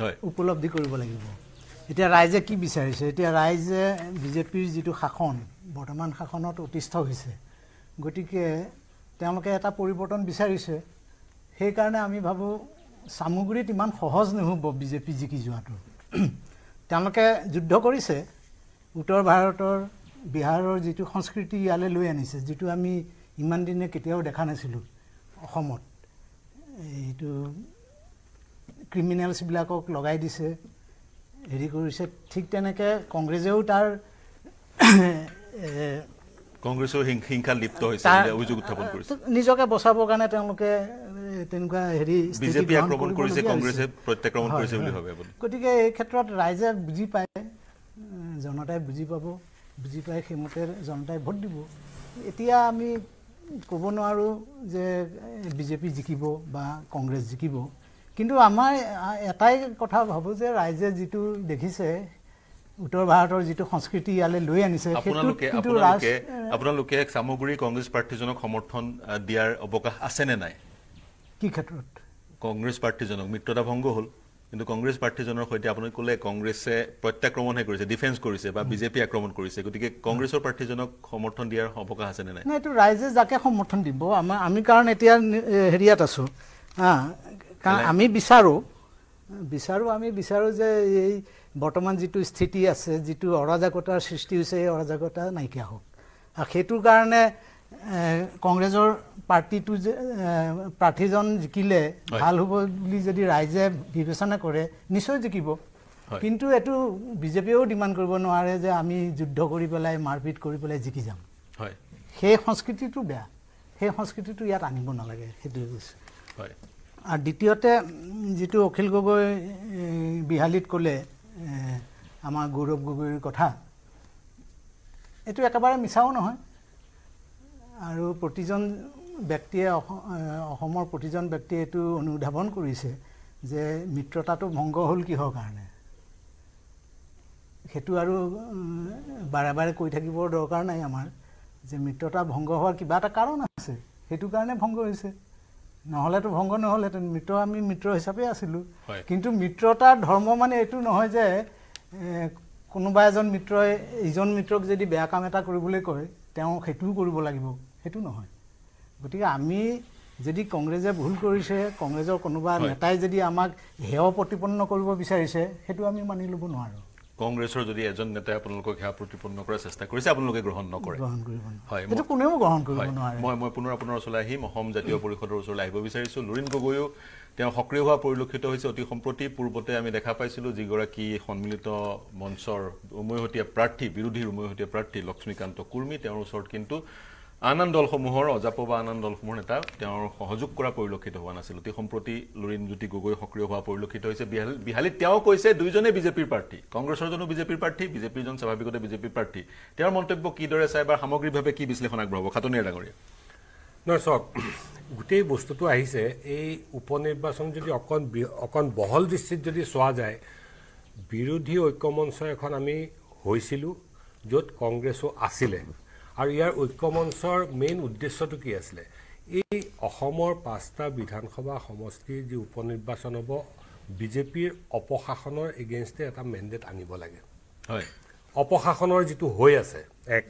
S1: হয়।
S6: উপলব্ধি কৰিব লাগিব। এতিয়া ৰাইজে কি বিচাৰিছে? এতিয়া ৰাইজে বিজেপিৰ যিটো শাসন বৰ্তমান শাসনত অতিষ্ঠ হৈছে গতিকে তেওঁলোকে এটা পৰিৱৰ্তন বিচাৰিছে। সেইকাৰণে আমি ভাবোঁ চামগুৰিত ইমান সহজ নহ'ব বিজেপি জিকি যোৱাটো। [clears throat] তেওঁলোকে যুদ্ধ কৰিছে উত্তৰ ভাৰতৰ বিহাৰৰ যিটো সংস্কৃতি ইয়ালৈ লৈ আনিছে যিটো আমি ইমান দিনে কেতিয়াও দেখা নাছিলোঁ অসমত। এইটো ক্ৰিমিনেলছবিলাকক লগাই দিছে। হেৰি কৰিছে ঠিক তেনেকৈ কংগ্ৰেছেও তাৰ
S1: কংগ্ৰেছৰ হিং- হিংসাত লিপ্ত হৈছে অভিযোগ উত্থাপন কৰিছে
S6: নিজকে বচাবৰ কাৰণে তেওঁলোকে তেনেকুৱা হেৰি
S1: বিজেপি আক্ৰমণ কৰিছে কংগ্ৰেছে। প্ৰত্যাক্ৰমণ কৰিছে বুলি। ভাবে আপুনি
S6: গতিকে এই ক্ষেত্ৰত ৰাইজে বুজি পায় জনতাই বুজি পাব বুজি পাই সেইমতে জনতাই ভোট দিব এতিয়া আমি ক'ব নোৱাৰোঁ যে বিজেপি জিকিব বা কংগ্ৰেছ জিকিব কিন্তু আমাৰ এটাই কথা ভাবোঁ যে ৰাইজে যিটো দেখিছে উত্তৰ ভাৰতৰ যিটো সংস্কৃতি ইয়ালৈ লৈ আনিছে
S1: আপোনালোকে চামগুৰি কংগ্ৰেছ প্ৰাৰ্থীজনক সমৰ্থন দিয়াৰ অৱকাশ আছে নে নাই?
S6: কি ক্ষেত্ৰত?
S1: কংগ্ৰেছ প্ৰাৰ্থীজনক মিত্ৰতা ভংগ হ'ল কিন্তু কংগ্ৰেছ প্ৰাৰ্থীজনৰ সৈতে আপুনি ক'লে কংগ্ৰেছে প্ৰত্যাক্ৰমণহে কৰিছে ডিফেন্স কৰিছে বা বিজেপি আক্ৰমণ কৰিছে গতিকে কংগ্ৰেছৰ প্ৰাৰ্থীজনক সমৰ্থন দিয়াৰ অৱকাশ আছে নে নাই?
S6: নাই এইটো ৰাইজে যাকে সমৰ্থন দিব আমাৰ আমি কাৰণ এতিয়া হেৰিয়াত আছোঁ হা কাৰণ আমি বিচাৰোঁ বিচাৰোঁ আমি বিচাৰোঁ যে এই বৰ্তমান যিটো স্থিতি আছে যিটো অৰাজকতাৰ সৃষ্টি হৈছে এই অৰাজকতা নাইকিয়া হওক। আৰু সেইটোৰ কাৰণে কংগ্ৰেছৰ পাৰ্টিটো যে প্ৰাৰ্থীজন জিকিলে। ভাল হ'ব বুলি যদি ৰাইজে বিবেচনা কৰে নিশ্চয় জিকিব। কিন্তু এইটো বিজেপিয়েও ডিমাণ্ড কৰিব নোৱাৰে যে আমি যুদ্ধ কৰি পেলাই মাৰপিট কৰি পেলাই জিকি যাম।
S1: হয়।
S6: সেই সংস্কৃতিটো বেয়া। সেই সংস্কৃতিটো ইয়াত আনিব নালাগে সেইটোৱে কৈছোঁ।
S1: হয়।
S6: দ্বিতীয়তে উম, যিটো অখিল গগৈ বিহালীত ক'লে আমাৰ গৌৰৱ গগৈৰ কথা এইটো একেবাৰে মিছাও নহয়। আৰু প্ৰতিজন ব্যক্তিয়ে অসমৰ প্ৰতিজন ব্যক্তিয়ে এইটো অনুধাৱন কৰিছে যে মিত্ৰতাটো ভংগ হ'ল কিহৰ কাৰণে? সেইটো আৰু বাৰে বাৰে কৈ থাকিবৰ দৰকাৰ নাই আমাৰ যে মিত্ৰতা ভংগ হোৱাৰ কিবা এটা কাৰণ আছে সেইটো কাৰণে ভংগ হৈছে। নহ'লেতো ভংগ নহ'লহেঁতেন। মিত্ৰ আমি মিত্ৰ হিচাপে আছিলোঁ। কিন্তু মিত্ৰতাৰ ধৰ্ম মানে এইটো নহয় যে কোনোবা এজন মিত্ৰই ইজন মিত্ৰক যদি বেয়া কাম এটা কৰিবলৈ কয় তেওঁ সেইটোও কৰিব লাগিব। সেইটো নহয়। গতিকে আমি যদি কংগ্ৰেছে ভুল কৰিছে কংগ্ৰেছৰ কোনোবা। নেতাই যদি আমাক হেয় প্ৰতিপন্ন কৰিব বিচাৰিছে সেইটো আমি মানি ল'ব নোৱাৰোঁ।
S1: কংগ্ৰেছৰ যদি এজন নেতাই আপোনালোকক সেয়া প্ৰতিপন্ন কৰাৰ চেষ্টা কৰিছে আপোনালোকে গ্ৰহণ নকৰে। হয়,
S6: কোনেও গ্ৰহণ কৰিব নোৱাৰে।
S1: মই মই পুনৰ আপোনাৰ ওচৰলৈ আহিম। অসম জাতীয় পৰিষদৰ ওচৰলৈ আহিব বিচাৰিছোঁ। লুৰিণ গগৈও তেওঁ সক্ৰিয় হোৱা পৰিলক্ষিত হৈছে। অতি সম্প্ৰতি পূৰ্বতে আমি দেখা পাইছিলোঁ যিগৰাকী সন্মিলিত মঞ্চৰ উমৈহতীয়া প্ৰাৰ্থী বিৰোধীৰ উমৈহতীয়া প্ৰাৰ্থী লক্ষ্মীকান্ত কুৰ্মী তেওঁৰ ওচৰত কিন্তু আন আন দলসমূহৰ অজাপ বা আন আন দলসমূহৰ নেতা তেওঁৰ সহযোগ কৰা পৰিলক্ষিত হোৱা নাছিল। অতি সম্প্ৰতি লুৰিণজ্যোতি গগৈ সক্ৰিয় হোৱা পৰিলক্ষিত হৈছে। বিহালী বিহালীত তেওঁ কৈছে দুইজনে বিজেপিৰ প্ৰাৰ্থী। কংগ্ৰেছৰজনো বিজেপিৰ প্ৰাৰ্থী বিজেপিৰজন স্বাভাৱিকতে বিজেপিৰ প্ৰাৰ্থী। তেওঁৰ মন্তব্য কিদৰে চাই বা সামগ্ৰিকভাৱে কি বিশ্লেষণ আগবঢ়াব? খাটনীয়াৰ ডাঙৰীয়া।
S7: নহয় চাওক গোটেই বস্তুটো আহিছে। এই উপ নিৰ্বাচন যদি অকণ অকণ বহল দৃষ্টিত যদি চোৱা যায় বিৰোধী ঐক্যমঞ্চ এখন আমি হৈছিলোঁ য'ত কংগ্ৰেছো আছিলে। আৰু ইয়াৰ ঐক্যমঞ্চৰ মেইন উদ্দেশ্যটো কি আছিলে? এই অসমৰ পাঁচটা বিধানসভা সমষ্টিৰ যি উপ নিৰ্বাচন হ'ব বিজেপিৰ অপশাসনৰ এগেইনষ্টে এটা মেণ্ডেট আনিব লাগে।
S1: হয়।
S7: অপশাসনৰ যিটো হৈ আছে এক।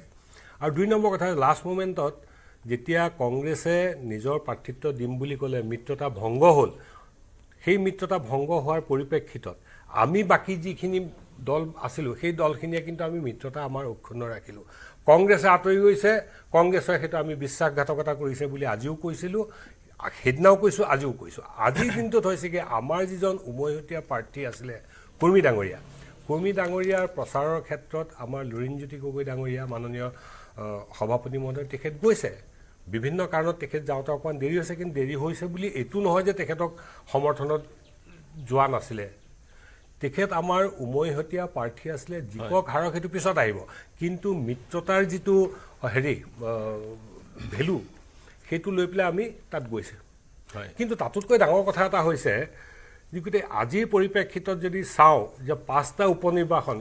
S7: আৰু দুই নম্বৰ কথা লাষ্ট মুমেণ্টত যেতিয়া কংগ্ৰেছে নিজৰ প্ৰাৰ্থিত্ব দিম বুলি ক'লে মিত্ৰতা ভংগ হ'ল সেই মিত্ৰতা ভংগ হোৱাৰ পৰিপ্ৰেক্ষিতত আমি বাকী যিখিনি দল আছিলোঁ সেই দলখিনিয়ে কিন্তু আমি মিত্ৰতা আমাৰ অক্ষুণ্ণ ৰাখিলোঁ। কংগ্ৰেছে আঁতৰি গৈছে। কংগ্ৰেছে সেইটো আমি বিশ্বাসঘাতকতা কৰিছে বুলি আজিও কৈছিলোঁ। সেইদিনাও কৈছোঁ আজিও কৈছোঁ। আজিৰ দিনটোত হৈছেগৈ আমাৰ যিজন উমৈহতীয়া প্ৰাৰ্থী আছিলে কুৰ্মী ডাঙৰীয়া। কুৰ্মী ডাঙৰীয়াৰ প্ৰচাৰৰ ক্ষেত্ৰত আমাৰ লুৰিণজ্যোতি গগৈ ডাঙৰীয়া মাননীয় সভাপতি মহোদয় তেখেত গৈছে। বিভিন্ন কাৰণত তেখেত যাওঁতে অকণমান দেৰি হৈছে কিন্তু দেৰি হৈছে বুলি এইটো নহয় যে তেখেতক সমৰ্থনত যোৱা নাছিলে। তেখেত আমাৰ উমৈহতীয়া প্ৰাৰ্থী আছিলে জিকক হাৰক সেইটো পিছত আহিব। কিন্তু মিত্ৰতাৰ যিটো হেৰি ভেলু সেইটো লৈ পেলাই আমি তাত গৈছে।
S1: হয়।
S7: কিন্তু তাতোতকৈ ডাঙৰ কথা এটা হৈছে যি গোটেই আজিৰ পৰিপ্ৰেক্ষিতত যদি চাওঁ যে পাঁচটা উপ নিৰ্বাচন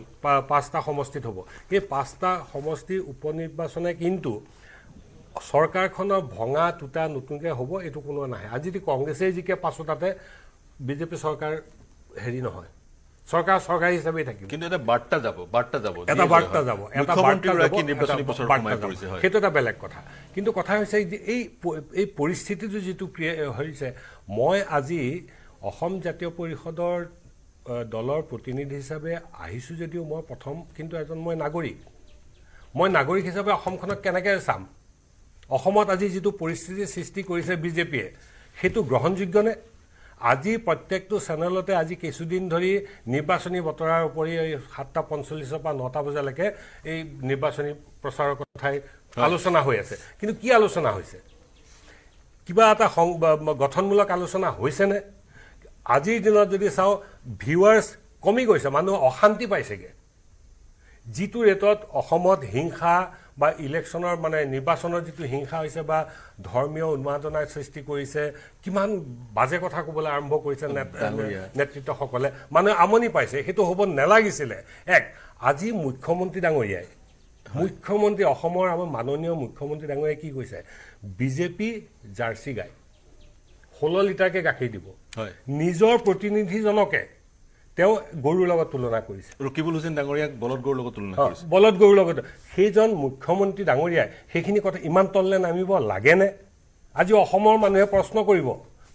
S7: পাঁচটা সমষ্টিত হ'ব এই পাঁচটা সমষ্টিৰ উপ নিৰ্বাচনে কিন্তু চৰকাৰখনৰ ভঙা টুটা নতুনকৈ হ'ব এইটো কোনো নাহে আজি যদি কংগ্ৰেছেই জিকে পাছতাতে বিজেপি চৰকাৰ হেৰি নহয়। চৰকাৰ চৰকাৰী হিচাপেই থাকিব
S1: কিন্তু এটা বাৰ্তা যাব বাৰ্তা যাব
S7: এটা বাৰ্তা। যাব এটা বাৰ্তা যাব, সেইটো এটা বেলেগ কথা। কিন্তু কথা হৈছে যে এই এই পৰিস্থিতিটো যিটো হৈছে মই আজি অসম জাতীয় পৰিষদৰ দলৰ প্ৰতিনিধি হিচাপে আহিছোঁ যদিও মই প্ৰথম কিন্তু এজন মই নাগৰিক। মই নাগৰিক হিচাপে অসমখনক কেনেকৈ চাম? অসমত আজি যিটো পৰিস্থিতিৰ সৃষ্টি কৰিছে বিজেপিয়ে সেইটো গ্ৰহণযোগ্যনে আজি প্ৰত্যেকটো চেনেলতে আজি কিছুদিন ধৰি নিৰ্বাচনী বতৰাৰ উপৰি এই সাতটা পঞ্চল্লিছৰ পৰা নটা বজালৈকে এই নিৰ্বাচনী প্ৰচাৰৰ কথাই আলোচনা হৈ আছে। কিন্তু কি আলোচনা হৈছে? কিবা এটা সং- গঠনমূলক আলোচনা হৈছেনে? আজিৰ দিনত যদি চাওঁ ভিউৱাৰ্ছ কমি গৈছে মানুহ অশান্তি পাইছেগৈ। যিটো ৰেটত অসমত হিংসা বা ইলেকশ্যনৰ মানে নিৰ্বাচনৰ যিটো হিংসা হৈছে বা ধৰ্মীয় উন্মাদনাৰ সৃষ্টি কৰিছে কিমান বাজে কথা ক'বলৈ আৰম্ভ কৰিছে। নেতৃত্বসকলে। মানুহে আমনি পাইছে সেইটো হ'ব নালাগিছিলে। এক আজি মুখ্যমন্ত্ৰী ডাঙৰীয়াই মুখ্যমন্ত্ৰী অসমৰ আমাৰ মাননীয় মুখ্যমন্ত্ৰী ডাঙৰীয়াই কি কৈছে? বিজেপি জাৰ্চি গাই ষোল্ল লিটাৰকৈ গাখীৰ দিব। নিজৰ প্ৰতিনিধিজনকে তেওঁ গৰুৰ লগত তুলনা কৰিছে।
S1: ৰকিবুল হুছেইন ডাঙৰীয়াক বলদ গৰুৰ লগত তুলনা কৰিছে।
S7: বলদ গৰুৰ লগত সেইজন মুখ্যমন্ত্ৰী ডাঙৰীয়াই সেইখিনি কথা ইমান তললে নামিব লাগেনে? আজি অসমৰ মানুহে প্ৰশ্ন কৰিব।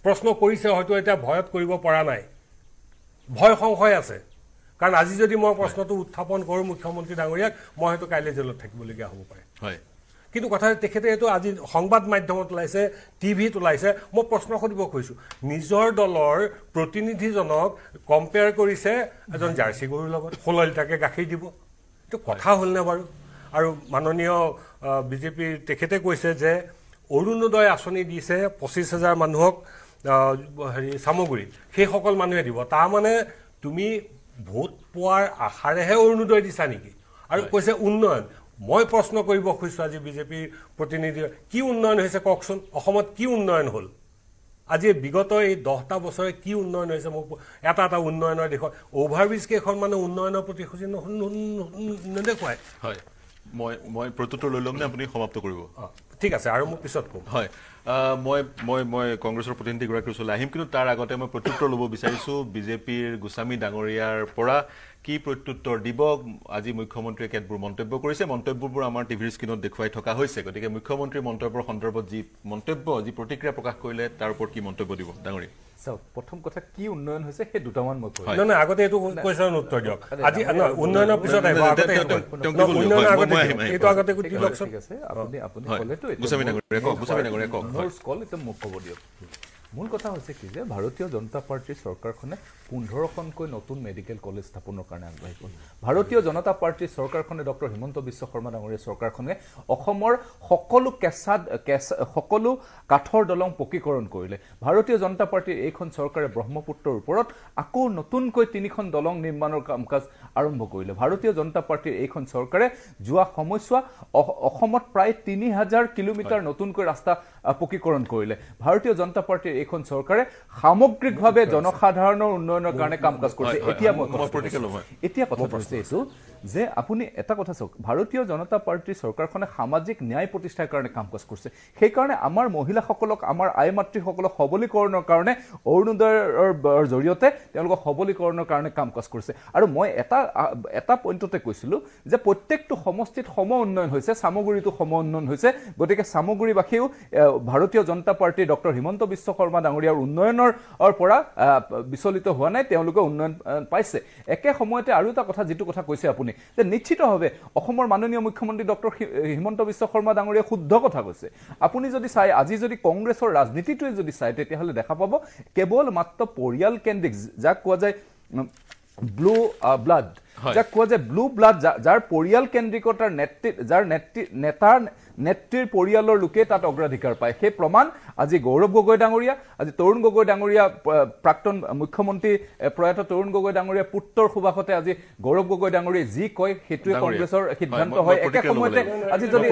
S7: প্ৰশ্ন কৰিছে হয়তো এতিয়া ভয়ত কৰিব পৰা নাই। ভয় সংশয় আছে। কাৰণ আজি যদি মই প্ৰশ্নটো উত্থাপন কৰোঁ মুখ্যমন্ত্ৰী ডাঙৰীয়াক মই হয়তো কাইলৈ জেলত থাকিবলগীয়া হ'ব পাৰে।
S1: হয়।
S7: কিন্তু কথা তেখেতে এইটো আজি সংবাদ মাধ্যমত ওলাইছে টিভিত ওলাইছে মই প্ৰশ্ন সুধিব খুজিছোঁ। নিজৰ দলৰ প্ৰতিনিধিজনক কম্পেয়াৰ কৰিছে এজন জাৰ্চি গৰুৰ লগত ষোল্ল লিটাৰকৈ গাখীৰ দিব। এইটো কথা হ'লনে বাৰু? আৰু মাননীয় বিজেপিৰ তেখেতে কৈছে যে অৰুণোদয় আঁচনি দিছে পঁচিছ হাজাৰ মানুহক হেৰি চামগুৰিত সেইসকল মানুহে দিব। তাৰমানে তুমি ভোট পোৱাৰ আশাৰেহে অৰুণোদয় দিছা নেকি? আৰু কৈছে উন্নয়ন। মই প্ৰশ্ন কৰিব খুজিছোঁ আজি বিজেপিৰ প্ৰতিনিধি। কি উন্নয়ন হৈছে কওকচোন? অসমত কি উন্নয়ন হ'ল? আজি বিগত এই দহটা বছৰে কি উন্নয়ন হৈছে মোক এটা এটা উন্নয়নৰ দিশত। অভাৰব্ৰিজ কেইখন মানে উন্নয়নৰ ন- ন- নেদেখুৱায়
S1: হয়। মই মই প্ৰত্যুত্তৰ লৈ ল'ম নে আপুনি সমাপ্ত কৰিব?
S7: ঠিক আছে আৰু মোক পিছত ক'ম
S1: হয় মই মই মই কংগ্ৰেছৰ প্ৰতিনিধিগৰাকীৰ ওচৰলৈ আহিম কিন্তু তাৰ আগতে মই প্ৰত্যুত্তৰ ল'ব বিচাৰিছোঁ বিজেপিৰ গোস্বামী ডাঙৰীয়াৰ পৰা কি প্ৰত্যুত্তৰ দিব আজি মুখ্যমন্ত্ৰীয়ে কেতবোৰ মন্তব্য কৰিছে মন্তব্যবোৰ আমাৰ টিভিৰ স্ক্ৰীণত দেখুৱাই থকা হৈছে গতিকে মুখ্যমন্ত্ৰীৰ মন্তব্যৰ সন্দৰ্ভত যি মন্তব্য যি প্ৰতিক্ৰিয়া প্ৰকাশ কৰিলে তাৰ ওপৰত কি মন্তব্য দিব ডাঙৰীয়া?
S5: চাওক প্ৰথম কথা কি উন্নয়ন হৈছে সেই দুটামান মই কৈ
S7: নহয় নহয় আগতে এইটো কুৱেশ্যনৰ উত্তৰ দিয়ক। আজি উন্নয়নৰ পিছত আহিব আগতে এইটো। উন্নয়নৰ আগতে। এইটো আগতে
S5: ঠিক
S7: দিয়কচোন
S5: আছে, ঠিক আছে আপুনি আপুনি ক'লেতো
S1: গোস্বামী
S5: মোৰ-
S1: ডাঙৰীয়া কওক গোস্বামী ডাঙৰীয়া কওক হয়।
S5: মোৰ কল এতিয়া মোক ক'ব দিয়ক। মূল কথা হৈছে কি যে ভাৰতীয় জনতা পাৰ্টীৰ চৰকাৰখনে পোন্ধৰখনকৈ নতুন মেডিকেল কলেজ স্থাপনৰ কাৰণে আগবাঢ়ি গ'ল। ভাৰতীয় জনতা পাৰ্টীৰ চৰকাৰখনে ডক্টৰ হিমন্ত বিশ্ব শৰ্মা ডাঙৰীয়া চৰকাৰখনে অসমৰ সকলো কেঁচা কেঁচা সকলো কাঠৰ দলং পকীকৰণ কৰিলে। ভাৰতীয় জনতা পাৰ্টীৰ এইখন চৰকাৰে ব্ৰহ্মপুত্ৰৰ ওপৰত আকৌ নতুনকৈ তিনিখন দলং নিৰ্মাণৰ কাম কাজ আৰম্ভ কৰিলে। ভাৰতীয় জনতা পাৰ্টীৰ এইখন চৰকাৰে যোৱা সময়ছোৱা অসমত প্ৰায় তিনি হাজাৰ কিলোমিটাৰ নতুনকৈ ৰাস্তা পকীকৰণ কৰিলে। ভাৰতীয় জনতা পাৰ্টীৰ এইখন চৰকাৰে সামগ্ৰিকভাৱে জনসাধাৰণৰ উন্নয়নৰ কাৰণে কাম কাজ কৰিছে। এতিয়া মই কৈছোঁ। এতিয়া কথাটো হৈছে এইটো যে আপুনি এটা কথা চাওক ভাৰতীয় জনতা পাৰ্টীৰ চৰকাৰখনে সামাজিক ন্যায় প্ৰতিষ্ঠাৰ কাৰণে কাম কাজ কৰিছে। সেইকাৰণে আমাৰ মহিলাসকলক আমাৰ আই মাতৃসকলক সবলীকৰণৰ কাৰণে অৰুণোদয়ৰ জৰিয়তে তেওঁলোকক সবলীকৰণৰ কাৰণে কাম কাজ কৰিছে। আৰু মই এটা এটা পইণ্টতে কৈছিলোঁ যে প্ৰত্যেকটো সমষ্টিত সম উন্নয়ন হৈছে চামগুৰিতো সম উন্নয়ন হৈছে। গতিকে চামগুৰিবাসীও এ, ভাৰতীয় জনতা পাৰ্টীৰ ডক্টৰ হিমন্ত বিশ্ব শৰ্মা ডাঙৰীয়াৰ উন্নয়নৰ পৰা বিচলিত হোৱা নাই তেওঁলোকে উন্নয়ন পাইছে। একে সময়তে আৰু এটা কথা যিটো কথা কৈছে আপুনি যে নিশ্চিতভাৱে অসমৰ মাননীয় মুখ্যমন্ত্ৰী ডক্টৰ হিমন্ত বিশ্ব শৰ্মা ডাঙৰীয়াই শুদ্ধ কথা কৈছে। আপুনি যদি চাই আজি যদি কংগ্ৰেছৰ ৰাজনীতিটোৱে যদি চায় তেতিয়াহ'লে দেখা পাব কেৱল মাত্ৰ পৰিয়াল কেন্দ্ৰিক যাক কোৱা যায় ব্লু ব্লাড। যাক কোৱা যায় ব্লু ব্লাড যাৰ পৰিয়াল কেন্দ্ৰিকতাৰ নেতৃ যাৰ নেতৃ নেতাৰ নেত্ৰীৰ পৰিয়ালৰ লোকে তাত অগ্ৰাধিকাৰ পায়। সেই প্ৰমাণ আজি গৌৰৱ গগৈ ডাঙৰীয়া আজি তৰুণ গগৈ ডাঙৰীয়া প্ৰাক্তন মুখ্যমন্ত্ৰী প্ৰয়াত তৰুণ গগৈ ডাঙৰীয়া পুত্ৰৰ সুবাসতে আজি গৌৰৱ গগৈ ডাঙৰীয়াই যি কয় সেইটোৱে
S1: ডাঙৰীয়া।
S5: কংগ্ৰেছৰ সিদ্ধান্ত
S1: হয়,
S5: একে সময়তে। আজি যদি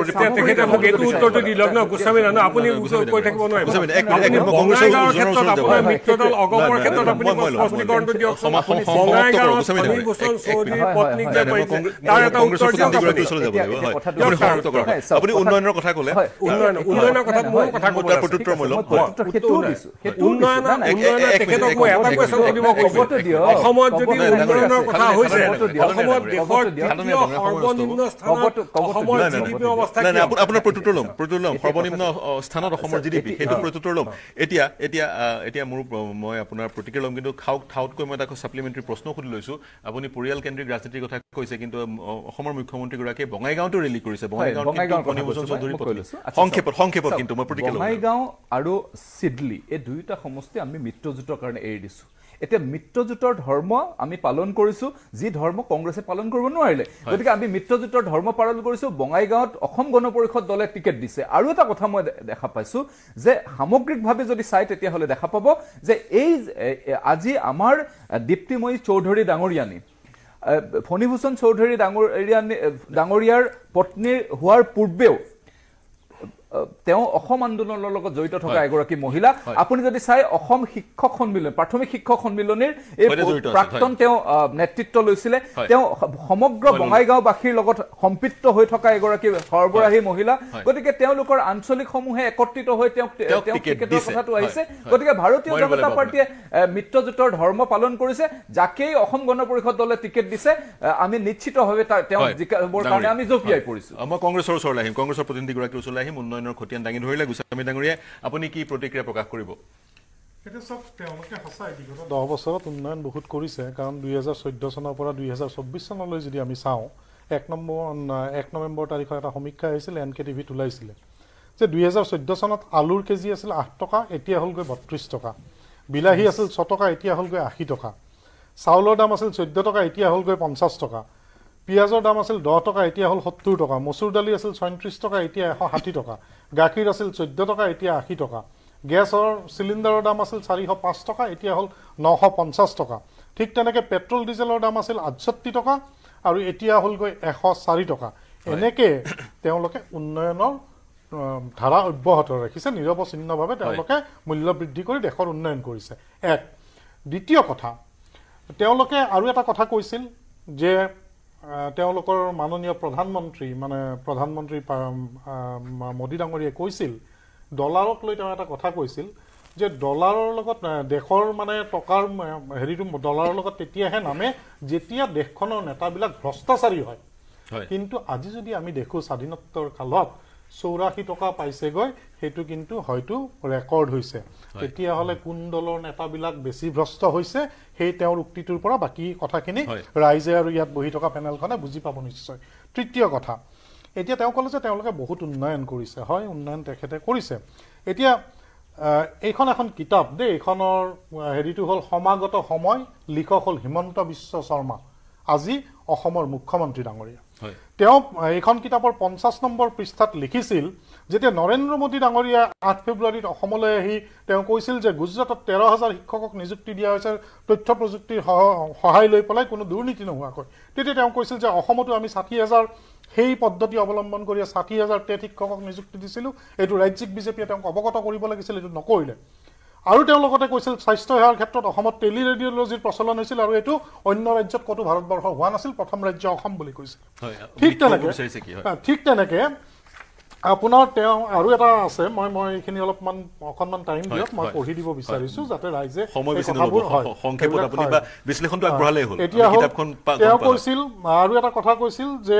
S7: আপুনি
S1: উন্নয়নৰ কথা ক'লে
S7: উন্নয়ন উন্নয়নৰ মোৰ কথা ক'ব।
S1: প্ৰত্যুত্তৰ মই ল'ম।
S5: দিছোঁ।
S7: উন্নয়ন উন্নয়নৰ তেখেতক মই এটা কুৱেশ্যন সুধিব। অসমত যদি। উন্নয়নৰ কথা। হৈছে। অসমত দেশৰ সৰ্বনিম্ন স্থানত অসমৰ জিডিপি অৱস্থা
S1: আপোনাৰ প্ৰত্যুত্তৰ ল'ম প্ৰত্যুত্তৰ ল'ম সৰ্বনিম্ন স্থানত অসমৰ জি ডি পি
S5: এতিয়া-
S1: সেইটো প্ৰত্যুত্তৰ ল'ম এতিয়া এতিয়া এতিয়া মোৰ মই আপোনাৰ প্ৰতিক্ৰিয়া ল'ম কিন্তু খাওক ঠাউতকৈ মই এটা ছাপ্লিমেণ্টাৰী প্ৰশ্ন সুধি লৈছোঁ আপুনি পৰিয়াল কেন্দ্ৰিক ৰাজনীতিৰ কথা কৈছে কিন্তু অসমৰ মুখ্যমন্ত্ৰীগৰাকীয়ে বঙাইগাঁৱতো ৰেলী কৰিছে বঙাইগাঁৱত সংক্ষেপত সংক্ষেপত কিন্তু মই।
S5: বঙাইগাঁও আৰু চিডলি এই দুয়োটা সমষ্টি আমি মিত্ৰজোঁটৰ কাৰণে এৰি দিছো। এতিয়া মিত্ৰজোঁটৰ ধৰ্ম আমি পালন কৰিছো যি ধৰ্ম কংগ্ৰেছে পালন কৰিব নোৱাৰিলে। গতিকে আমি মিত্ৰজোঁটৰ ধৰ্ম পালন কৰিছো বঙাইগাঁৱত অসম গণ পৰিষদ দলে টিকেট দিছে। আৰু এটা কথা মই দেখা পাইছো যে সামগ্ৰিকভাৱে যদি চাই তেতিয়াহ'লে দেখা পাব যে এই আজি আমাৰ দীপ্তিময়ী চৌধুৰী ডাঙৰীয়ানী ফণীভূষণ চৌধুৰী ডাঙৰীয়ানী ডাঙৰীয়াৰ পত্নীৰ হোৱাৰ পূৰ্বেও তেওঁ অসম আন্দোলনৰ লগত জড়িত থকা। এগৰাকী মহিলা। আপুনি যদি চাই অসম শিক্ষক সন্মিলন প্ৰাথমিক শিক্ষক সন্মিলনীৰ এই প্ৰাক্তন তেওঁ নেতৃত্ব লৈছিলে। তেওঁ সমগ্ৰ বঙাইগাঁওবাসীৰ লগত সম্পৃক্ত হৈ থকা এগৰাকী সৰবৰাহী মহিলা। গতিকে তেওঁলোকৰ আঞ্চলিকসমূহে একত্ৰিত হৈ তেওঁক
S1: তেওঁক
S5: তেওঁক
S1: টিকেট
S5: টিকেটৰ। কথাটো আহিছে। গতিকে ভাৰতীয় জনতা পাৰ্টীয়ে মিত্ৰজোঁটৰ ধৰ্ম পালন কৰিছে যাকেই অসম গণ পৰিষদ দলে টিকেট দিছে। আমি নিশ্চিতভাৱে তেওঁ জিকাবৰ কাৰণে। আমি জঁপিয়াই। পৰিছো।
S1: মই কংগ্ৰেছৰ ওচৰলৈ আহিম। কংগ্ৰেছৰ প্ৰতিনিধিগৰাকীৰ ওচৰলৈ আহিম। উন্নয়নৰ খতিয়ান দাঙি ধৰিলে গোস্বামী ডাঙৰীয়াই আপুনি কি প্ৰতিক্ৰিয়া প্ৰকাশ কৰিব?
S4: এতিয়া চাওক তেওঁলোকে সঁচাই বিগত দহ বছৰত উন্নয়ন বহুত কৰিছে কাৰণ দুহেজাৰ চৈধ্য চনৰ পৰা দুহেজাৰ চৌব্বিছ চনলৈ যদি আমি চাওঁ এক নম্বৰ এক নৱেম্বৰ তাৰিখৰ এটা সমীক্ষা আহিছিল এন কে টিভিত ওলাইছিলে। যে দুহেজাৰ চৈধ্য চনত আলুৰ কেজি আছিল আঠ টকা এতিয়া হ'লগৈ বত্ৰিছ টকা। বিলাহী আছিল ছ টকা এতিয়া হ'লগৈ আশী টকা। চাউলৰ দাম আছিল চৈধ্য টকা এতিয়া হ'লগৈ পঞ্চাছ টকা। পিঁয়াজৰ দাম আছিল দহ টকা এতিয়া হ'ল সত্তৰ টকা। মচুৰ দালি আছিল ছয়ত্ৰিছ টকা এতিয়া এশ ষাঠি টকা। গাখীৰ আছিল চৈধ্য টকা এতিয়া আশী টকা। গেছৰ চিলিণ্ডাৰৰ দাম আছিল চাৰিশ পাঁচ টকা এতিয়া হ'ল নশ পঞ্চাছ টকা। ঠিক তেনেকৈ পেট্ৰল ডিজেলৰ দাম আছিল আঠষষ্ঠি টকা আৰু এতিয়া হ'লগৈ এশ চাৰি টকা। এনেকৈ তেওঁলোকে উন্নয়নৰ ধাৰা অব্যাহত ৰাখিছে নিৰৱচ্ছিন্নভাৱে তেওঁলোকে মূল্য বৃদ্ধি কৰি দেশৰ উন্নয়ন কৰিছে। এক দ্বিতীয় কথা তেওঁলোকে আৰু এটা কথা কৈছিল যে তেওঁলোকৰ মাননীয় প্ৰধানমন্ত্ৰী মানে প্ৰধানমন্ত্ৰী মোদী ডাঙৰীয়াই কৈছিল ডলাৰক লৈ তেওঁ এটা কথা কৈছিল যে ডলাৰৰ লগত দেশৰ মানে টকাৰ হেৰিটো ডলাৰৰ লগত তেতিয়াহে নামে যেতিয়া দেশখনৰ নেতাবিলাক ভ্ৰষ্টাচাৰী হয়। কিন্তু আজি যদি আমি দেখো স্বাধীনোত্তৰ কালত চৌৰাশী টকা পাইছেগৈ। সেইটো কিন্তু হয়তো ৰেকৰ্ড হৈছে। তেতিয়াহ'লে কোন দলৰ নেতাবিলাক বেছি ভ্ৰষ্ট হৈছে সেই তেওঁৰ উক্তিটোৰ পৰা বাকী কথাখিনি। ৰাইজে আৰু ইয়াত বহি থকা পেনেলখনে বুজি পাব নিশ্চয়। তৃতীয় কথা এতিয়া তেওঁ ক'লে যে তেওঁলোকে বহুত উন্নয়ন কৰিছে। হয় উন্নয়ন তেখেতে কৰিছে। এতিয়া এইখন এখন কিতাপ দেই। এইখনৰ হেৰিটো হ'ল সমাগত সময় লিখক হ'ল হিমন্ত বিশ্ব শৰ্মা। আজি অসমৰ মুখ্যমন্ত্ৰী ডাঙৰীয়া। তেওঁ এইখন কিতাপৰ পঞ্চাছ নম্বৰ পৃষ্ঠাত লিখিছিল যেতিয়া নৰেন্দ্ৰ মোদী ডাঙৰীয়া আঠ ফেব্ৰুৱাৰীত অসমলৈ আহি তেওঁ কৈছিল যে গুজৰাটত তেৰ হাজাৰ শিক্ষকক নিযুক্তি দিয়া হৈছে তথ্য প্ৰযুক্তিৰ সহ- সহায় লৈ পেলাই কোনো দুৰ্নীতি নোহোৱাকৈ। তেতিয়া তেওঁ কৈছিল যে অসমতো আমি ষাঠি হাজাৰ সেই পদ্ধতি অৱলম্বন কৰি ষাঠি হাজাৰ টেট শিক্ষকক নিযুক্তি দিছিলোঁ এইটো ৰাজ্যিক বিজেপিয়ে তেওঁক অৱগত কৰিব লাগিছিল এইটো নকৰিলে। আৰু তেওঁ লগতে কৈছিল স্বাস্থ্য সেৱাৰ ক্ষেত্ৰত অসমত টেলি ৰেডিঅ'লজিৰ প্ৰচলন হৈছিল আৰু এইটো অন্য ৰাজ্যত ক'তো ভাৰতবৰ্ষ হোৱা নাছিল প্ৰথম ৰাজ্য অসম বুলি কৈছিল। ঠিক তেনেকে ঠিক তেনেকে আপোনাৰ তেওঁ আৰু এটা আছে মই মই এইখিনি অলপমান অকণমান টাইম দিয়ক মই পঢ়ি দিব বিচাৰিছো যাতে ৰাইজে এতিয়া তেওঁ। কৈছিল আৰু এটা কথা কৈছিল যে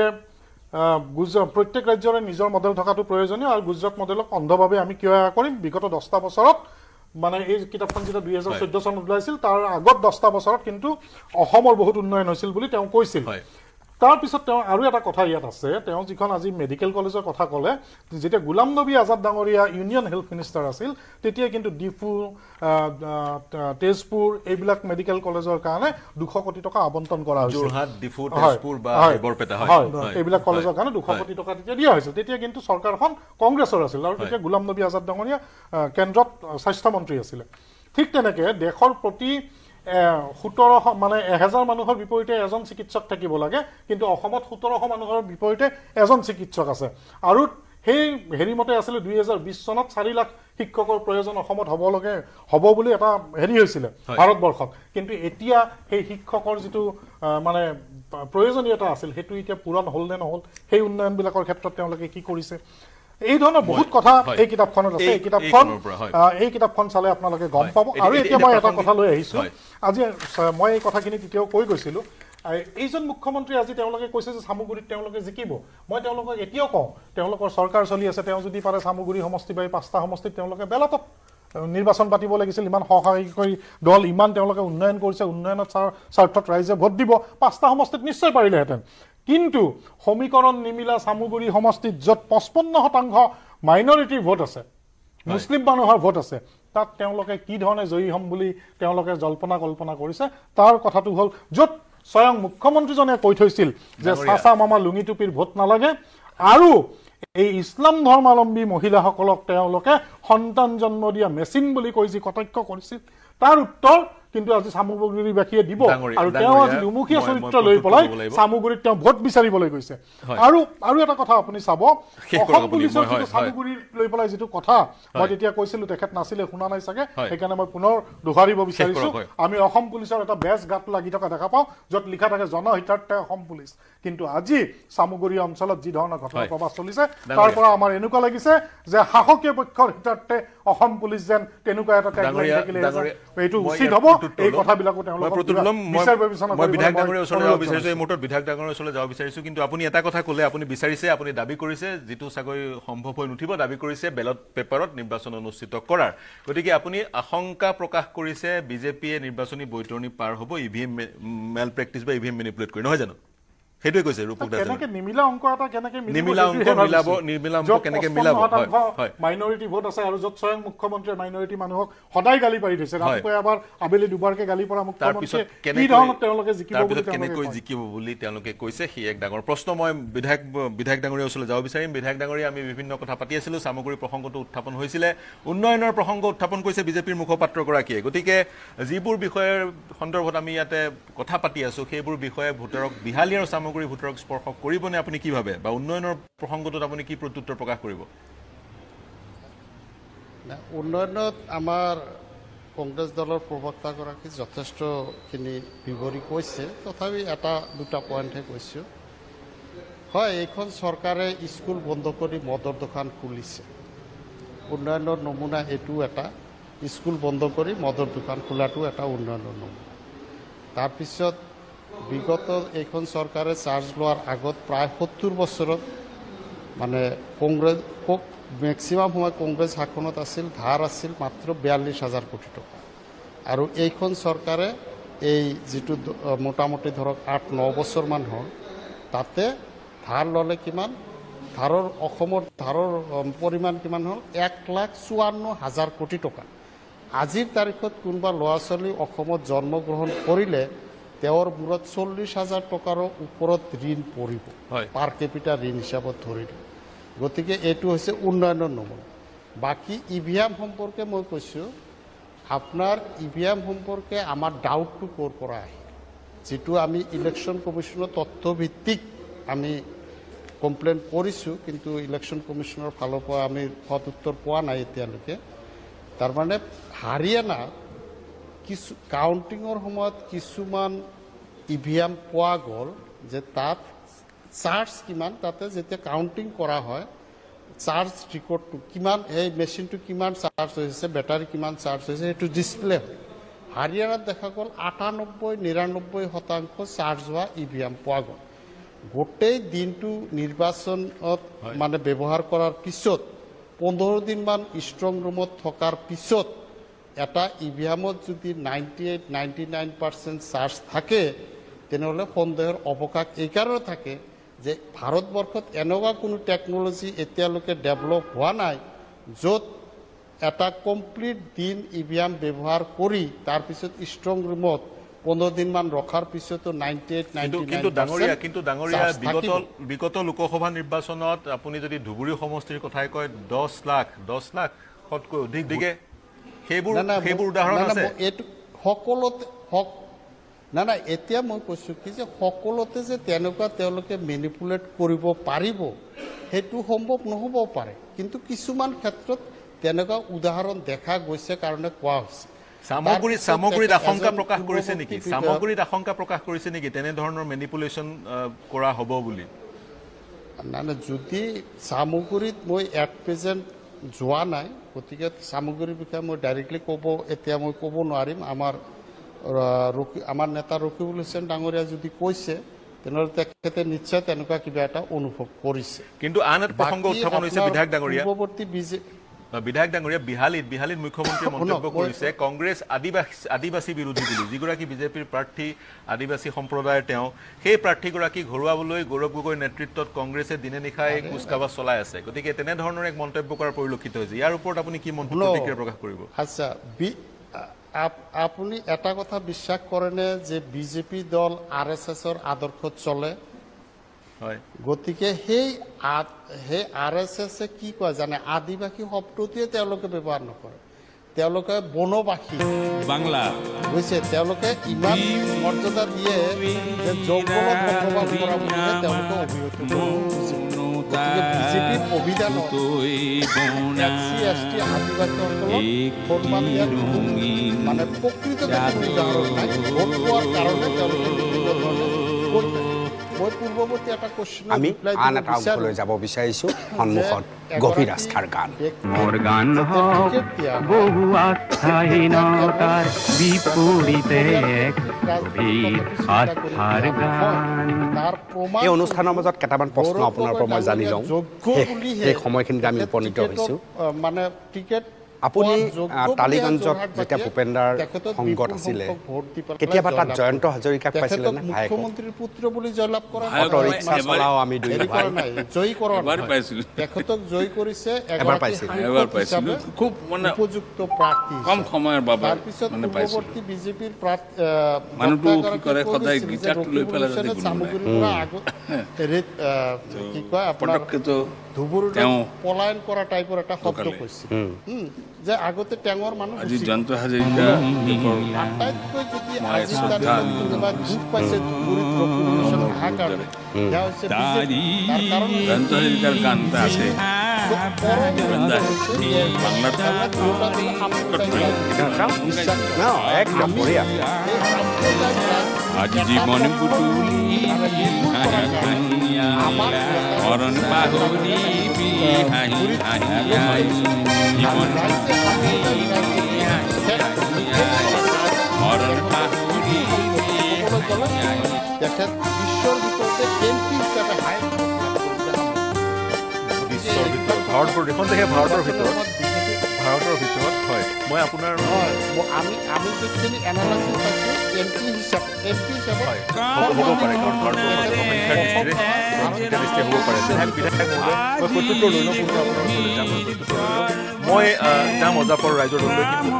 S4: গুজৰাট প্ৰত্যেক ৰাজ্যৰে নিজৰ মডেল থকাটো প্ৰয়োজনীয় আৰু গুজৰাট মডেলক অন্ধভাৱে আমি কিয় কৰিম? বিগত দহটা বছৰত মানে এই কিতাপখন যেতিয়া দুই হাজাৰ চৈধ্য চনত ওলাইছিল তাৰ আগত দহটা বছৰত কিন্তু অসমৰ বহুত উন্নয়ন হৈছিল বুলি তেওঁ কৈছিল
S1: হয়।
S4: তাৰপিছত তেওঁ আৰু এটা কথা ইয়াত আছে তেওঁ যিখন আজি মেডিকেল কলেজৰ কথা ক'লে যেতিয়া গোলাম নবী আজাদ ডাঙৰীয়া ইউনিয়ন হেল্থ মিনিষ্টাৰ আছিল তেতিয়া কিন্তু ডিফু তেজপুৰ এইবিলাক মেডিকেল কলেজৰ কাৰণে দুশ কোটি টকা আবণ্টন কৰা হৈছিল। এইবিলাক কলেজৰ কাৰণে দুশ। কোটি টকা তেতিয়া দিয়া হৈছিল। তেতিয়া কিন্তু চৰকাৰখন কংগ্ৰেছৰ আছিল আৰু তেতিয়া গোলাম নবী আজাদ ডাঙৰীয়া কেন্দ্ৰত স্বাস্থ্যমন্ত্ৰী আছিলে। ঠিক তেনেকে দেশৰ প্ৰতি সোতৰশ মানে এহেজাৰ মানুহৰ বিপৰীতে এজন চিকিৎসক থাকিব লাগে কিন্তু অসমত সোতৰশ মানুহৰ বিপৰীতে এজন চিকিৎসক আছে। আৰু সেই হেৰি মতে আছিলে দুই হেজাৰ বিছ চনত চাৰি লাখ শিক্ষকৰ প্ৰয়োজন অসমত হ'ব লাগে হ'ব বুলি এটা হেৰি হৈছিলে। ভাৰতবৰ্ষত কিন্তু এতিয়া সেই শিক্ষকৰ যিটো মানে প্ৰয়োজনীয়তা আছিল সেইটো এতিয়া পূৰণ হ'ল নে নহ'ল সেই উন্নয়নবিলাকৰ ক্ষেত্ৰত তেওঁলোকে কি কৰিছে? এই ধৰণৰ বহুত কথা। এই কিতাপখনত আছে
S1: এই-
S4: কিতাপখন এই কিতাপখন চালে আপোনালোকে গম। পাব। আৰু
S1: এতিয়া-
S4: মই এটা কথা লৈ আহিছো। আজি মই এই কথাখিনি তেতিয়াও কৈ গৈছিলো। এইজন মুখ্যমন্ত্ৰী আজি তেওঁলোকে কৈছে যে চামুগুৰিত তেওঁলোকে জিকিব। মই তেওঁলোকক এতিয়াও কওঁ তেওঁলোকৰ চৰকাৰ চলি আছে তেওঁ যদি পাৰে চামুগুৰি সমষ্টি বা এই পাঁচটা সমষ্টিত তেওঁলোকে বেলতত নিৰ্বাচন পাতিব লাগিছিল। ইমান সহায়কাৰী দল ইমান তেওঁলোকে উন্নয়ন কৰিছে উন্নয়নত স্বাৰ- স্বাৰ্থত ৰাইজে ভোট দিব। পাঁচটা সমষ্টিত নিশ্চয় পাৰিলেহেঁতেন। কিন্তু সমীকৰণ নিমিলা চামুগুৰি সমষ্টিত য'ত পঁচপন্ন শতাংশ মাইনৰিটিৰ ভোট আছে মুছলিম মানুহৰ ভোট আছে তাত তেওঁলোকে কি ধৰণে জয়ী হ'ম বুলি তেওঁলোকে জল্পনা কল্পনা কৰিছে তাৰ কথাটো হ'ল য'ত স্বয়ং মুখ্যমন্ত্ৰীজনে কৈ থৈছিল যে। চাচা মামা লুঙি টুপিৰ ভোট নালাগে আৰু এই ইছলাম ধৰ্মাৱলম্বী মহিলাসকলক তেওঁলোকে সন্তান জন্ম দিয়া মেচিন বুলি কৈ যি কটাক্ষ কৰিছিল তাৰ উত্তৰ কিন্তু আজি চামুগুৰিবাসীয়ে দিব
S1: ডাঙৰীয়া,
S4: আৰু তেওঁ আজি দুমুখীয়া চৰিত্ৰ লৈ পেলাই
S1: দিব।
S4: চামুগুৰিত তেওঁ ভোট বিচাৰিবলৈ গৈছে। আৰু আৰু এটা কথা আপুনি চাব অসম পুলিচৰ যিটো
S1: হয়।
S4: চামুগুৰিত লৈ পেলাই যিটো কথা মই। তেতিয়া কৈছিলো তেখেত নাছিলে শুনা নাই চাগে। সেইকাৰণে মই পুনৰ দোহাৰিব বিচাৰিছো। আমি অসম পুলিচৰ এটা বেজ গাত লাগি থকা দেখা পাওঁ য'ত লিখা থাকে জনহিতাৰ্থে অসম পুলিচ কিন্তু আজি চামুগুৰি অঞ্চলত যি ধৰণৰ ঘটনা। প্ৰবাহ চলিছে তাৰ। পৰা আমাৰ এনেকুৱা লাগিছে যে সাহসীয় পক্ষৰ হিতাৰ্থে অসম পুলিচ যেন তেনেকুৱা এটা এইটো উচিত হ'ব এই। কথাবিলাকো
S1: মই বিধায়ক
S4: মই
S1: ডাঙৰীৰ ওচৰলৈ যাব বিচাৰিছো এই
S4: জনাইছোঁ।
S1: মুহূৰ্তত বিধায়ক ডাঙৰীৰ ওচৰলৈ যাব বিচাৰিছো কিন্তু আপুনি এটা কথা ক'লে আপুনি বিচাৰিছে আপুনি দাবী কৰিছে যিটো চাগৈ সম্ভৱ হৈ নুঠিব দাবী কৰিছে বেলট পেপাৰত নিৰ্বাচন অনুষ্ঠিত কৰাৰ গতিকে আপুনি আশংকা প্ৰকাশ কৰিছে বিজেপিয়ে নিৰ্বাচনী বৈতৰণি পাৰ হ'ব E V M malpractice বা ই ভি এম মেনিপুলেট কৰি নহয় জানো সেইটোৱে কৈছে ৰূপক দাসে
S4: কেনেকে নিমিলা অংক এটা কেনেকে
S1: নিমিলা অংক মিলাব। নিমিলা অংক কেনেকে
S4: 55
S1: মিলাব, হয়।
S4: মাইনৰিটি ভোট আছে আৰু য'ত স্বয়ং মুখ্যমন্ত্ৰীয়ে মাইনৰিটি মানুহক সদায় গালি পাৰি থৈছে
S1: হয়।
S4: ৰাতিপুৱা এবাৰ আবেলি দুবাৰকে গালি পৰা
S1: তাৰপিছত
S4: মুখ্যমন্ত্ৰীয়ে কি ধৰণত তেওঁলোকে জিকিব বুলি
S1: তাৰপিছত
S4: তেওঁলোকে
S1: কেনেকৈ। জিকিব বুলি তেওঁলোকে কৈছে সি এক ডাঙৰ প্ৰশ্ন মই বিধায়ক বিধায়ক ডাঙৰীৰ ওচৰলৈ যাব বিচাৰিম বিধায়ক ডাঙৰীয়া আমি বিভিন্ন কথা পাতি আছিলো চামগুৰি প্ৰসংগটো উত্থাপন হৈছিলে উন্নয়নৰ প্ৰসংগ উত্থাপন কৰিছে বিজেপিৰ মুখপাত্ৰগৰাকীয়ে গতিকে যিবোৰ বিষয়ৰ সন্দৰ্ভত আমি ইয়াতে কথা পাতি আছো সেইবোৰ বিষয়ে ভোটাৰক বিহালী আৰু চামগুৰি ভোটাৰক স্পৰ্শ কৰিবনে আপুনি কি ভাবে? বা উন্নয়নৰ প্ৰসংগটোত আপুনি কি প্ৰত্যুত্তৰ প্ৰকাশ কৰিব?
S2: উন্নয়নত আমাৰ কংগ্ৰেছ দলৰ প্ৰবক্তাগৰাকী যথেষ্টখিনি বিৱৰি কৈছে। তথাপি এটা দুটা পইণ্টহে কৈছোঁ। হয় এইখন চৰকাৰে স্কুল বন্ধ কৰি মদৰ দোকান খুলিছে। উন্নয়নৰ নমুনা এইটো এটা। স্কুল বন্ধ কৰি মদৰ দোকান খোলাটো এটা উন্নয়নৰ নমুনা। তাৰপিছত বিগত এইখন চৰকাৰে চাৰ্জ লোৱাৰ আগত প্ৰায় সত্তৰ বছৰত মানে কংগ্ৰেছ মেক্সিমাম সময় কংগ্ৰেছ শাসনত আছিল ধাৰ আছিল মাত্ৰ বিয়াল্লিছ হাজাৰ কোটি টকা। আৰু এইখন চৰকাৰে এই যিটো মোটামুটি ধৰক আঠ ন বছৰমান হ'ল তাতে ধাৰ ল'লে কিমান? ধাৰৰ অসমৰ ধাৰৰ পৰিমাণ কিমান হ'ল? এক লাখ চুৱান্ন হাজাৰ কোটি টকা। আজিৰ তাৰিখত কোনোবা ল'ৰা ছোৱালী অসমত জন্মগ্ৰহণ কৰিলে তেওঁৰ মূৰত চল্লিছ হাজাৰ টকাৰো ওপৰত ঋণ পৰিব। পাৰ কেপিটা ঋণ হিচাপত ধৰিলে গতিকে এইটো হৈছে উন্নয়নৰ নমুনা। বাকী ই ভি এম সম্পৰ্কে মই কৈছোঁ আপোনাৰ ই ভি এম সম্পৰ্কে আমাৰ ডাউটটো ক'ৰ পৰা আহে? যিটো আমি ইলেকশ্যন কমিশ্যনৰ তথ্যভিত্তিক আমি কমপ্লেইন কৰিছোঁ কিন্তু ইলেকশ্যন কমিশ্যনৰ ফালৰ পৰা আমি সৎ উত্তৰ পোৱা নাই এতিয়ালৈকে। তাৰমানে হাৰিয়ানা কিছু কাউণ্টিঙৰ সময়ত কিছুমান ই ভি এম পোৱা গ'ল যে তাত চাৰ্জ কিমান তাতে যেতিয়া কাউণ্টিং কৰা হয় চাৰ্জ ৰেকৰ্ডটো কিমান এই মেচিনটো কিমান চাৰ্জ হৈছে বেটাৰী কিমান চাৰ্জ হৈছে সেইটো ডিছপ্লে হয়। হাৰিয়ানাত দেখা গ'ল আঠানব্বৈ নিৰান্নব্বৈ শতাংশ চাৰ্জ হোৱা ই ভি এম পোৱা গ'ল। গোটেই দিনটো নিৰ্বাচনত মানে ব্যৱহাৰ কৰাৰ পিছত পোন্ধৰ দিনমান ষ্ট্ৰং ৰুমত থকাৰ পিছত এটা ই ভি এমত যদি ninety eight ninety nine percent charge থাকে তেনেহ'লে সন্দেহৰ অৱকাশ এইকাৰণে থাকে যে ভাৰতবৰ্ষত এনেকুৱা কোনো টেকন'লজি এতিয়ালৈকে ডেভেলপ হোৱা নাই য'ত এটা কমপ্লিট দিন ই ভি এম ব্যৱহাৰ কৰি তাৰপিছত ষ্ট্ৰং ৰুমত পোন্ধৰ দিনমান ৰখাৰ পিছতো নাইণ্টি এইট
S1: কিন্তু
S2: নাইণ্টি
S1: কিন্তু ডাঙৰীয়া কিন্তু ডাঙৰীয়া বিগত বিগত লোকসভা নিৰ্বাচনত আপুনি যদি ধুবুৰী সমষ্টিৰ কথাই কয় দহ লাখ দহ লাখতকৈ অধিক দিগে সেইবোৰ সেইবোৰ উদাহৰণ আছে।
S2: এইটো সকলোতে সক- না না এতিয়া মই কৈছোঁ কি যে সকলোতে যে তেনেকুৱা তেওঁলোকে মেনিপুলেট কৰিব পাৰিব সেইটো সম্ভৱ নহ'বও পাৰে। কিন্তু কিছুমান ক্ষেত্ৰত তেনেকুৱা উদাহৰণ দেখা গৈছে কাৰণে কোৱা হৈছে। তাৰপিছত
S1: সামগ্ৰীত আশংকা প্ৰকাশ কৰিছে নেকি? সামগ্ৰীত আশংকা প্ৰকাশ কৰিছে নেকি? তেনেধৰণৰ মেনিপুলেশ্যন কৰা হ'ব বুলি।
S2: না না যদি চামগুৰিত মই এট প্ৰেজেণ্ট যোৱা নাই গতিকে চামগুৰিৰ বিষয়ে মই ডাইৰেক্টলি ক'ব এতিয়া মই ক'ব নোৱাৰিম। আমাৰ আমাৰ নেতা ৰকিবুল হুছেইন ডাঙৰীয়া যদি কৈছে তেনেহ'লে তেখেতে নিশ্চয় তেনেকুৱা কিবা এটা অনুভৱ কৰিছে।
S1: কিন্তু আন এটা প্ৰসংগ উত্থাপন হৈছে বিধায়ক ডাঙৰীয়া।
S2: পূৰ্বৱৰ্তী বিজে
S1: বিধায়ক ডাঙৰীয়া বিহালীত বিহালীত মুখ্যমন্ত্ৰীয়ে
S2: শুনক,
S1: মন্তব্য কৰিছে কংগ্ৰেছ আদিবাসী আদিবাসী বিৰোধী বুলি। যিগৰাকী বিজেপিৰ প্ৰাৰ্থী আদিবাসী সম্প্ৰদায়ৰ তেওঁ সেই প্ৰাৰ্থীগৰাকীক ঘৰুৱাবলৈ গৌৰৱ গগৈৰ নেতৃত্বত কংগ্ৰেছে দিনে নিশাই কুচকাৱাজ চলাই আছে। গতিকে তেনেধৰণৰ এক মন্তব্য কৰা পৰিলক্ষিত হৈছে। ইয়াৰ ওপৰত আপুনি কি মন্তব্য। প্ৰতিক্ৰিয়া প্ৰকাশ কৰিব?
S2: আচ্ছা আপুনি এটা কথা বিশ্বাস কৰেনে যে বিজেপি দল আৰ এছ এছৰ আদৰ্শত চলে?
S1: হয়।
S2: গতিকে সেই সেই আৰ এছ এছে কি কয় জানে? আদিবাসী শব্দটোৱে তেওঁলোকে ব্যৱহাৰ নকৰে। তেওঁলোকে বনবাসী।
S8: বাংলা।
S2: বুজিছে? তেওঁলোকে ইমান মৰ্যাদা দিয়ে যে যৌৱনত বসবাস কৰা বুলিহে তেওঁলোকে অভিহিত কৰে। গতিকে বিজেপিৰ অভিধানত এছ চি এছ টি আদিবাসীসকলক সন্মান দিয়াৰ কোনো মানে প্ৰকৃত কোনো মই পূৰ্বৱৰ্তী এটা কুৱেশ্যন
S9: আমি আন এটা অংশলৈ যাব বিচাৰিছোঁ সন্মুখত গভীৰ আস্থাৰ গান।
S10: মোর গান বহু আস্থাহীনতার বিপরীতে আস্থার গান।
S9: এই অনুষ্ঠানৰ মাজত কেইটামান প্ৰশ্ন আপোনাৰ পৰা মই জানি লওঁ। সেই সময়খিনিত আমি উপনীত হৈছোঁ।
S2: মানে টিকেট
S9: আপুনি টালিগঞ্জত যেতিয়া
S2: বাসীয়ে
S9: ভূপেন্দাৰ
S2: তেখেতক
S9: সংগত আছিলে, কেতিয়াবা তাত জয়ন্ত। হাজৰিকাক পাইছিলে নে?
S2: মুখ্যমন্ত্ৰীৰ পুত্ৰ বুলি জয়লাভ কৰা
S8: ভায়েকক
S9: অটো ৰিক্সা
S8: এবাৰ-
S9: চলাও আমি দুই
S2: হেৰি
S9: ভাই
S2: কৰা নাই জয়ী কৰা
S8: এবাৰ
S2: নহয়।
S8: পাইছিলোঁ।
S2: তেখেতক জয়ী কৰিছে
S9: এবাৰ
S2: এগৰাকী
S9: পাইছিল।
S2: সাংসদ
S8: এবাৰ পাইছিলোঁ।
S2: হিচাপে
S8: খুব মানে
S2: উপযুক্ত প্ৰাৰ্থী
S8: কম
S2: হিচাপে।
S8: সময়ৰ বাবে
S2: তাৰপিছত
S8: মানে পাইছিলোঁ
S2: পূৰ্বৱৰ্তী বিজেপিৰ প্ৰাৰ্থী
S8: মানুহটো কি
S2: বক্তাগৰাকীয়ে
S8: কৰে,
S2: কৈ
S8: সদায়
S2: দিছিল যে
S8: গীটাৰটো লৈ
S2: ৰকিবুল
S8: পেলাই যাতে
S2: হুছেইনে
S8: গুণগুণায়।
S2: চামগুৰিৰ পৰা আগত হেৰিত আহ, কি কয় আপোনাৰ
S8: পটককেতো
S2: পলায়ন কৰা টাইপৰ এটা শব্দ। কৈছিল যে আগতে টেঙৰ মানুহ
S8: আজি জয়ন্ত হাজৰিকা
S2: আটাইতকৈ যদি আজি তাৰিখত কোনোবা দুখ পাইছে ধুবুৰীত ৰকিবুল হুছেইন অহাৰ কাৰণে সেয়া হৈছে
S8: জয়ন্ত হাজৰিকাৰ গান এটা আছে। বাংলাত
S10: আজি জীবন হাঁহিয়া মরণ জীবন মরণ পাহরি
S2: তেখেত বিশ্বৰ ভিতৰতে এম হিচাপে হাই
S1: বিশ্বৰ ভাৰতৰ ভিতৰত হয় মই আপোনাৰ
S2: আমি আমি যিখিনি এনালাইচিছ পাইছোঁ এম পি হিচাপে এম পি হিচাপে
S1: হয় হ'ব হ'ব পাৰে কাৰণ ভাৰতবৰ্ষৰ জনসংখ্যাৰ দৃষ্টিৰে জনসংখ্যাৰ দৃষ্টিৰে হ'ব পাৰে বিধায়ক বিধায়ক মহোদয় মই প্ৰত্যুত্তৰ লৈ লওঁ পুনৰ আপোনাৰ ওচৰলৈ যাম মই প্ৰত্যুত্তৰ লৈ লওঁ মই আহ, যাম অজাপৰ ৰাইজৰ দললৈ কিন্তু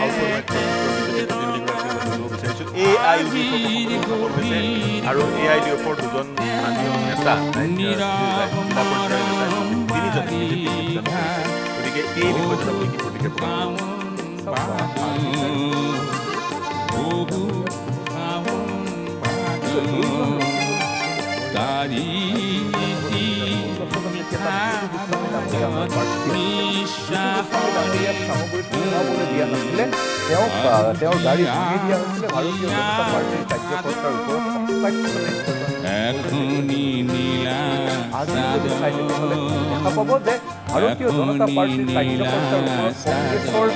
S1: হাউচৰ মাধ্যমত বিজেপিৰ প্ৰতিনিধিগৰাকীৰ লগত যাব বিচাৰিছোঁ এ আই ইউ ডি হৈছে আৰু এ আই ডি এফৰ দুজন স্থানীয় নেতা তিনিজন বিজেপি যোগদান কৰিছে গতিকে এই বিষয়টোত আপুনি কি প্ৰতিক্ৰিয়া প্ৰকাশ কৰিব?
S5: দিয়া নাছিলে তেওঁক আহ, তেওঁৰ গাড়ী ভাঙি দিয়া হৈছিলে ভাৰতীয় জনতা পাৰ্টীৰ কাৰ্যকৰ্তাৰ ওপৰত
S10: নীলা
S5: দেখা পাব যে ভাৰতীয় জনতা পাৰ্টীৰ কাৰ্যকৰ্তাৰ ওপৰত কংগ্ৰেছৰ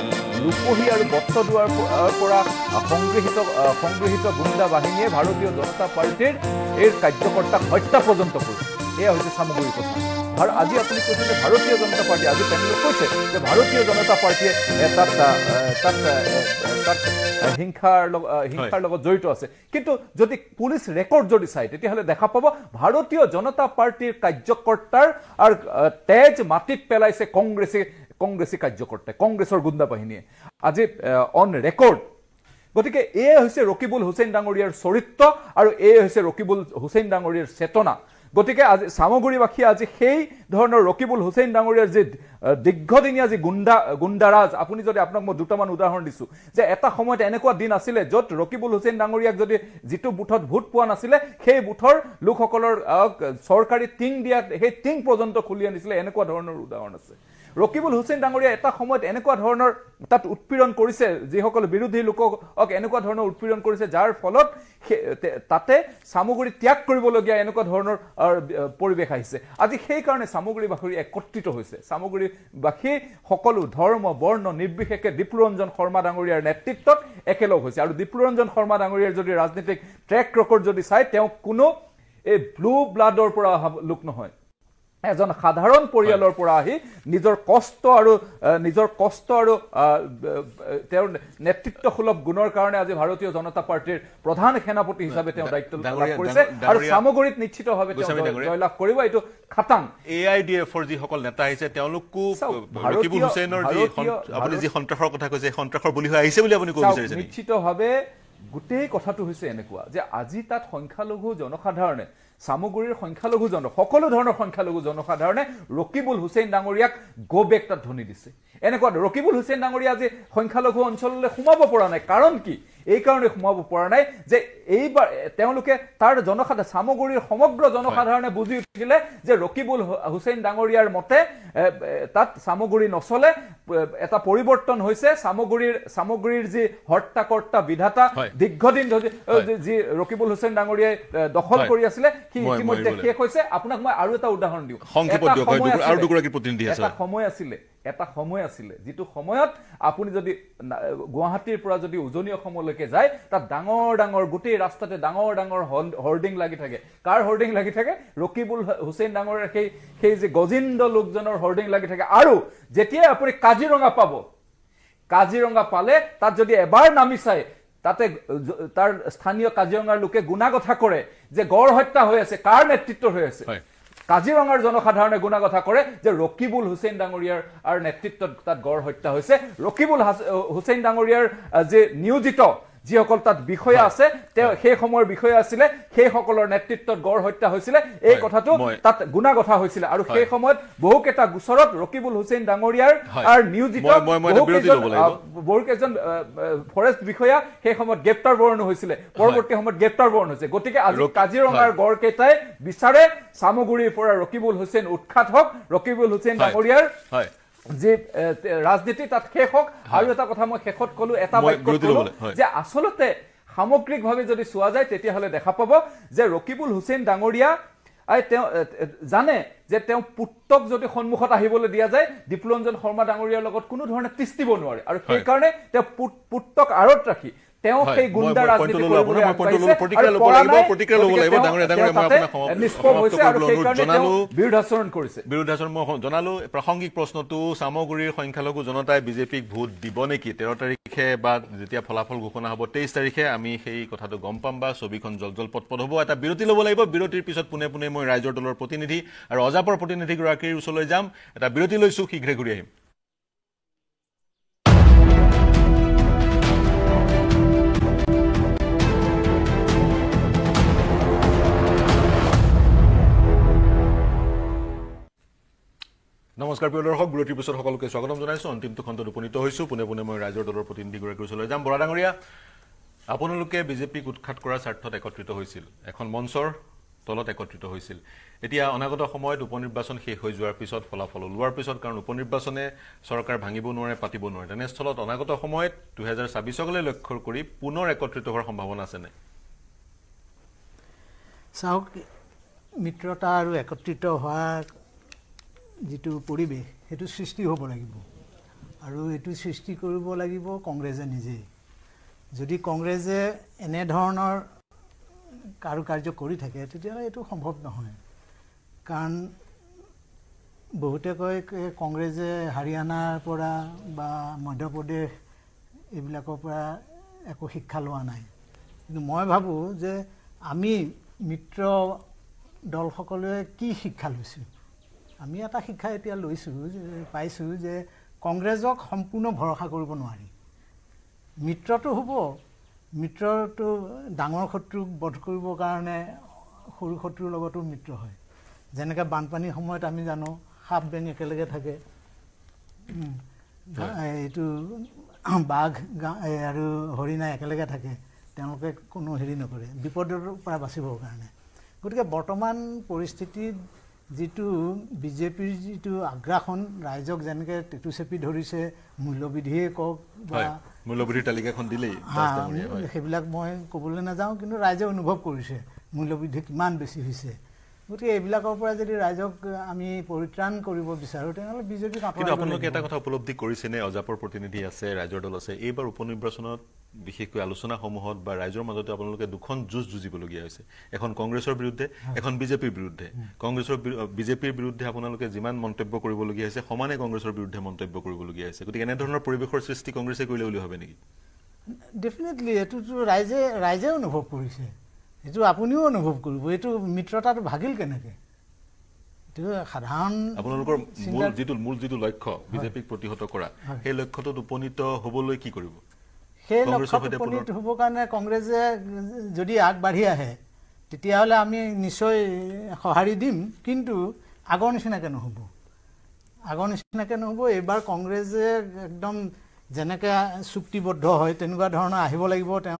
S5: ৰূপহী আৰু বত্ৰ দুৱাৰ পৰা সংগৃহীত সংগৃহীত গুণ্ডা বাহিনীয়ে ভাৰতীয় জনতা পাৰ্টীৰ এই কাৰ্যকৰ্তাক হত্যা পৰ্যন্ত কৰিছে এয়া হৈছে চামগুৰি কথা আৰু আজি আপুনি কৈছে যে ভাৰতীয় জনতা পাৰ্টী আজি পেনেলে কৈছে যে ভাৰতীয় জনতা পাৰ্টীয়ে তাত তাত তাত হিংসাৰ লগ- আহ, হিংসাৰ লগত জড়িত আছে। কিন্তু যদি পুলিচ ৰেকৰ্ড যদি চায় তেতিয়াহ'লে দেখা পাব ভাৰতীয় জনতা পাৰ্টীৰ কাৰ্যকৰ্তাৰ তেজ মাটিত পেলাইছে কংগ্ৰেছে কংগ্ৰেছী কাৰ্যকৰ্তাই কংগ্ৰেছৰ গুণ্ডা বাহিনীয়ে। আজি অন ৰেকৰ্ড। গতিকে এয়ে হৈছে ৰকিবুল হুছেইন ডাঙৰীয়াৰ চৰিত্ৰ আৰু এয়ে হৈছে ৰকিবুল হুছেইন ডাঙৰীয়াৰ চেতনা। গতিকে আজি চামগুৰিবাসীয়ে আজি সেই ধৰণৰ ৰকিবুল হুছেইন ডাঙৰীয়াৰ যি দীৰ্ঘদিনীয়া যি গুণ্ডা গুণ্ডাৰাজ আপুনি যদি আপোনাক মই দুটামান উদাহৰণ দিছোঁ যে এটা সময়ত এনেকুৱা দিন আছিলে য'ত ৰকিবুল হুছেইন ডাঙৰীয়াক যদি যিটো বুথত ভোট পোৱা নাছিলে সেই বুথৰ লোকসকলৰ চৰকাৰী টিং দিয়া সেই টিং পৰ্যন্ত খুলি আনিছিলে এনেকুৱা ধৰণৰ উদাহৰণ আছে। ৰকিবুল হুছেইন ডাঙৰীয়া এটা সময়ত এনেকুৱা ধৰণৰ তাত উৎপীড়ন কৰিছে যিসকল বিৰোধী লোকক এনেকুৱা ধৰণৰ উৎপীড়ন কৰিছে যাৰ ফলত তাতে চামগুৰি ত্যাগ কৰিবলগীয়া এনেকুৱা ধৰণৰ পৰিৱেশ আহিছে। আজি সেইকাৰণে চামগুৰিবাসী একত্ৰিত হৈছে। চামগুৰিবাসী সকলো ধৰ্ম বৰ্ণ নিৰ্বিশেষে দীপুৰঞ্জন শৰ্মা ডাঙৰীয়াৰ নেতৃত্বত একেলগ হৈছে। আৰু দীপুৰঞ্জন শৰ্মা ডাঙৰীয়াৰ যদি ৰাজনীতিক ট্ৰেক ৰেকৰ্ড যদি চাই তেওঁ কোনো এই ব্লু ব্লাডৰ পৰা অহা লোক নহয়। এজন সাধাৰণ পৰিয়ালৰ পৰা আহি নিজৰ কষ্ট আৰু নিজৰ কষ্ট আৰু তেওঁৰ নেতৃত্বসুলভ গুণৰ কাৰণে আজি ভাৰতীয় জনতা পাৰ্টীৰ প্ৰধান সেনাপতি হিচাপে তেওঁ দায়িত্ব লাভ কৰিছে আৰু চামগুৰিত নিশ্চিতভাৱে। জয়লাভ কৰিব। এইটো খাটাং।
S1: এ আই ডি এফৰ যিসকল নেতা আহিছে তেওঁলোকো ৰকিবুল হুছেইনৰ যি আপুনি যি সন্ত্ৰাসৰ কথা কৈছে সন্ত্ৰাসৰ বলি হৈ আহিছে বুলি আপুনি ক'ব বিচাৰিছে
S5: নিশ্চিতভাৱে গোটেই কথাটো হৈছে এনেকুৱা যে আজি তাত সংখ্যালঘু জনসাধাৰণে চামগুৰিৰ সংখ্যালঘু জন সকলো ধৰণৰ সংখ্যালঘু জনসাধাৰণে ৰকিবুল হুছেইন ডাঙৰীয়াক গ' বেক তাত ধ্বনি দিছে। এনেকুৱা ৰকিবুল হুছেইন ডাঙৰীয়া আজি সংখ্যালঘু অঞ্চললৈ সোমাব পৰা নাই। কাৰণ কি? এই কাৰণে সোমাব পৰা নাই যে এইবাৰ তেওঁলোকে তাৰ জনসাধাৰণ চামগুৰিৰ সমগ্ৰ জনসাধাৰণে বুজি উঠিলে যে ৰকিবুল হুছেইন ডাঙৰীয়াৰ মতে তাত চামগুৰি নচলে এটা পৰিৱৰ্তন হৈছে চামগুৰিৰ চামগুৰিৰ যি হৰ্তাকৰ্তা বিধাতা। দীৰ্ঘদিন ধৰি। যি- ৰকিবুল হুছেইন ডাঙৰীয়াই দখল। কৰি আছিলে সি ইতিমধ্যে শেষ হৈছে আপোনাক মই আৰু এটা উদাহৰণ দিওঁ এটা সময় আছিলে-। এটা সময় আছিলে যিটো সময়ত আপুনি যদি গুৱাহাটীৰ পৰা যদি উজনি অসমলৈকে যায় তাত ডাঙৰ ডাঙৰ গোটেই ৰাস্তাতে ডাঙৰ ডাঙৰ হৰ্ডিং লাগি থাকে। কাৰ হৰ্ডিং লাগি থাকে? ৰকিবুল হুছেইন ডাঙৰীয়াৰ সেই সেই যে গজিন্দ লোকজনৰ হৰ্ডিং লাগি থাকে। আৰু যেতিয়াই আপুনি কাজিৰঙা পাব কাজিৰঙা পালে তাত যদি এবাৰ নামি চাই তাতে তাৰ স্থানীয় কাজিৰঙাৰ লোকে গুণাগথা কৰে যে গড় হত্যা হৈ আছে কাৰ নেতৃত্বত হৈ আছে। কাজিৰঙাৰ জনসাধাৰণে গুণাগথা কৰে যে ৰকিবুল হুছেইন ডাঙৰীয়াৰ নেতৃত্বত তাত গড় হত্যা হৈছে। ৰকিবুল হাছ- হুছেইন ডাঙৰীয়াৰ যে নিয়োজিত যিসকল তাত বিষয়া আছে তেওঁ সেই সময়ৰ বিষয়া আছিলে সেইসকলৰ নেতৃত্বত গড় হত্যা হৈছিলে। এই কথাটো তাত গুণাগথা হৈছিলে আৰু সেই। সময়ত বহুকেইটা গোচৰত ৰকিবুল হুছেইন ডাঙৰীয়াৰ নিয়োজিত বহুকেইজন, ফৰেষ্ট বিষয়া সেই সময়ত গ্ৰেপ্তাৰ বৰণ হৈছিলে। পৰৱৰ্তী সময়ত গ্ৰেপ্তাৰ বৰণ হৈছে। গতিকে আজি কাজিৰঙাৰ
S1: হয়।
S5: গড় কেইটাই বিচাৰে চামগুৰিৰ পৰা ৰকিবুল হুছেইন উৎখাত হওক। ৰকিবুল হুছেইন। ডাঙৰীয়াৰ যি ৰাজনীতি তাত শেষ হওক আৰু এটা কথা মই শেষত কলো এটা বাক্যত কলো। যে আচলতে সামগ্ৰিকভাৱে যদি চোৱা যায় তেতিয়াহ'লে দেখা পাব যে ৰকিবুল হুছেইন ডাঙৰীয়া তেওঁ জানে যে তেওঁ পুত্ৰক যদি সন্মুখত আহিবলৈ দিয়া যায় দীপলঞ্জন শৰ্মা ডাঙৰীয়াৰ লগত কোনো ধৰণে তিষ্টিব নোৱাৰে আৰু। সেইকাৰণে তেওঁ পুত- পুত্ৰক আঁৰত ৰাখি তেওঁ সেই গুণ্ডা ৰাজনীতি
S1: জনালো। প্ৰাসংগিক প্ৰশ্নটো চামগুৰিৰ সংখ্যালঘু জনতাই বিজেপিক ভোট দিব নেকি? তেৰ তাৰিখে বা যেতিয়া ফলাফল ঘোষণা হ'ব তেইছ তাৰিখে আমি সেই কথাটো গম পাম বা ছবিখন জলজল পটপট হ'ব। এটা বিৰতি ল'ব লাগিব। বিৰতিৰ পিছত পোনে পোনে মই ৰাইজৰ দলৰ প্ৰতিনিধি আৰু অজাপৰ প্ৰতিনিধিগৰাকীৰ ওচৰলৈ যাম। এটা বিৰতি লৈছোঁ শীঘ্ৰে ঘূৰি আহিম। নমস্কাৰ প্ৰিয় দৰ্শক বিৰতিৰ পিছত সকলোকে স্বাগতম জনাইছোঁ। অন্তিমটো খণ্ডত উপনীত হৈছোঁ। পোনে পোনে মই ৰাইজৰ দলৰ প্ৰতিনিধিগৰাকীৰ ওচৰলৈ যাম। বৰা ডাঙৰীয়া আপোনালোকে বিজেপিক উৎখাত কৰাৰ স্বাৰ্থত একত্ৰিত হৈছিল। এখন মঞ্চৰ তলত একত্ৰিত হৈছিল। এতিয়া অনাগত সময়ত উপ নিৰ্বাচন শেষ হৈ যোৱাৰ পিছত ফলাফল ওলোৱাৰ পিছত কাৰণ উপ নিৰ্বাচনে চৰকাৰ ভাঙিব নোৱাৰে পাতিব নোৱাৰে। তেনেস্থলত অনাগত সময়ত দুহেজাৰ ছাব্বিছকলৈ লক্ষ্য কৰি পুনৰ একত্ৰিত হোৱাৰ সম্ভাৱনা আছেনে
S6: চাওক মিত্ৰতা আৰু একত্ৰিত হোৱাৰ যিটো পৰিৱেশ সেইটো সৃষ্টি হ'ব লাগিব। আৰু এইটো সৃষ্টি কৰিব লাগিব কংগ্ৰেছে নিজেই। যদি কংগ্ৰেছে এনেধৰণৰ কাৰুকাৰ্য কৰি থাকে তেতিয়াহ'লে এইটো সম্ভৱ নহয়। কাৰণ বহুতে কয় কংগ্ৰেছে হাৰিয়ানাৰ পৰা বা মধ্যপ্ৰদেশ এইবিলাকৰ পৰা একো শিক্ষা লোৱা নাই। কিন্তু মই ভাবোঁ যে আমি মিত্ৰ দলসকলে কি শিক্ষা লৈছোঁ আমি এটা শিক্ষা এতিয়া লৈছোঁ যে পাইছোঁ যে কংগ্ৰেছক সম্পূৰ্ণ ভৰসা কৰিব নোৱাৰি। মিত্ৰটো হ'ব মিত্ৰটো ডাঙৰ শত্ৰুক বধ কৰিবৰ কাৰণে সৰু শত্ৰুৰ লগতো মিত্ৰ হয়। যেনেকৈ বানপানীৰ সময়ত আমি জানো সাপ বেং একেলগে থাকে। এইটো বাঘ গা- আৰু হৰিণা একেলগে থাকে। তেওঁলোকে কোনো হেৰি নকৰে বিপদৰ পৰা বাচিবৰ কাৰণে। গতিকে বৰ্তমান পৰিস্থিতিত যিটো বিজেপিৰ যিটো আগ্ৰাসন ৰাইজক যেনেকৈ টেটু চেপি ধৰিছে মূল্যবৃদ্ধিয়ে কওক বা
S1: হয় মূল্যবৃদ্ধিৰ তালিকাখন দিলেই।
S6: সেইবিলাক মই ক'বলৈ নাযাওঁ কিন্তু ৰাইজে অনুভৱ কৰিছে মূল্যবৃদ্ধি কিমান বেছি হৈছে গতিকে এইবিলাকৰ পৰা যদি ৰাইজক আমি পৰিত্ৰাণ কৰিব বিচাৰোঁ তেনেহ'লে বিজেপিক
S1: কিন্তু আপোনালোকে এটা কথা উপলব্ধি কৰিছেনে? অজাপৰ প্ৰতিনিধি আছে ৰাইজৰ দল আছে। এইবাৰ উপ নিৰ্বাচনত বিশেষকৈ আলোচনাসমূহত বা ৰাইজৰ মাজতে আপোনালোকে দুখন যুঁজ যুঁজিবলগীয়া হৈছে। এখন কংগ্ৰেছৰ বিৰুদ্ধে এখন বিজেপিৰ বিৰুদ্ধে। কংগ্ৰেছৰ বিজেপিৰ বিৰুদ্ধে আপোনালোকে যিমান মন্তব্য কৰিবলগীয়া হৈছে সমানে কংগ্ৰেছৰ বিৰুদ্ধে মন্তব্য কৰিবলগীয়া হৈছে। গতিকে এনেধৰণৰ পৰিৱেশৰ সৃষ্টি কংগ্ৰেছে কৰিলে বুলি ভাবে নেকি?
S6: ডেফিনেটলি এইটোতো ৰাইজে ৰাইজে অনুভৱ কৰিছে। এইটো আপুনিও অনুভৱ কৰিব এইটো মিত্ৰতাটো ভাগিল কেনেকৈ? এইটো সাধাৰণ
S1: আপোনালোকৰ মূল যিটো মূল যিটো লক্ষ্য বিজেপিক প্ৰতিহত কৰা। সেই লক্ষ্যটোত উপনীত হবলৈ কি কৰিব?
S6: সেই লক্ষ্যত উপনীত হ'বৰ কাৰণে কংগ্ৰেছে যদি আগবাঢ়ি আহে তেতিয়াহ'লে আমি নিশ্চয় সঁহাৰি দিম কিন্তু আগৰ নিচিনাকৈ নহ'ব। আগৰ নিচিনাকৈ নহ'ব এইবাৰ কংগ্ৰেছে একদম যেনেকৈ চুক্তিবদ্ধ হয় তেনেকুৱা ধৰণৰ আহিব লাগিব তেওঁ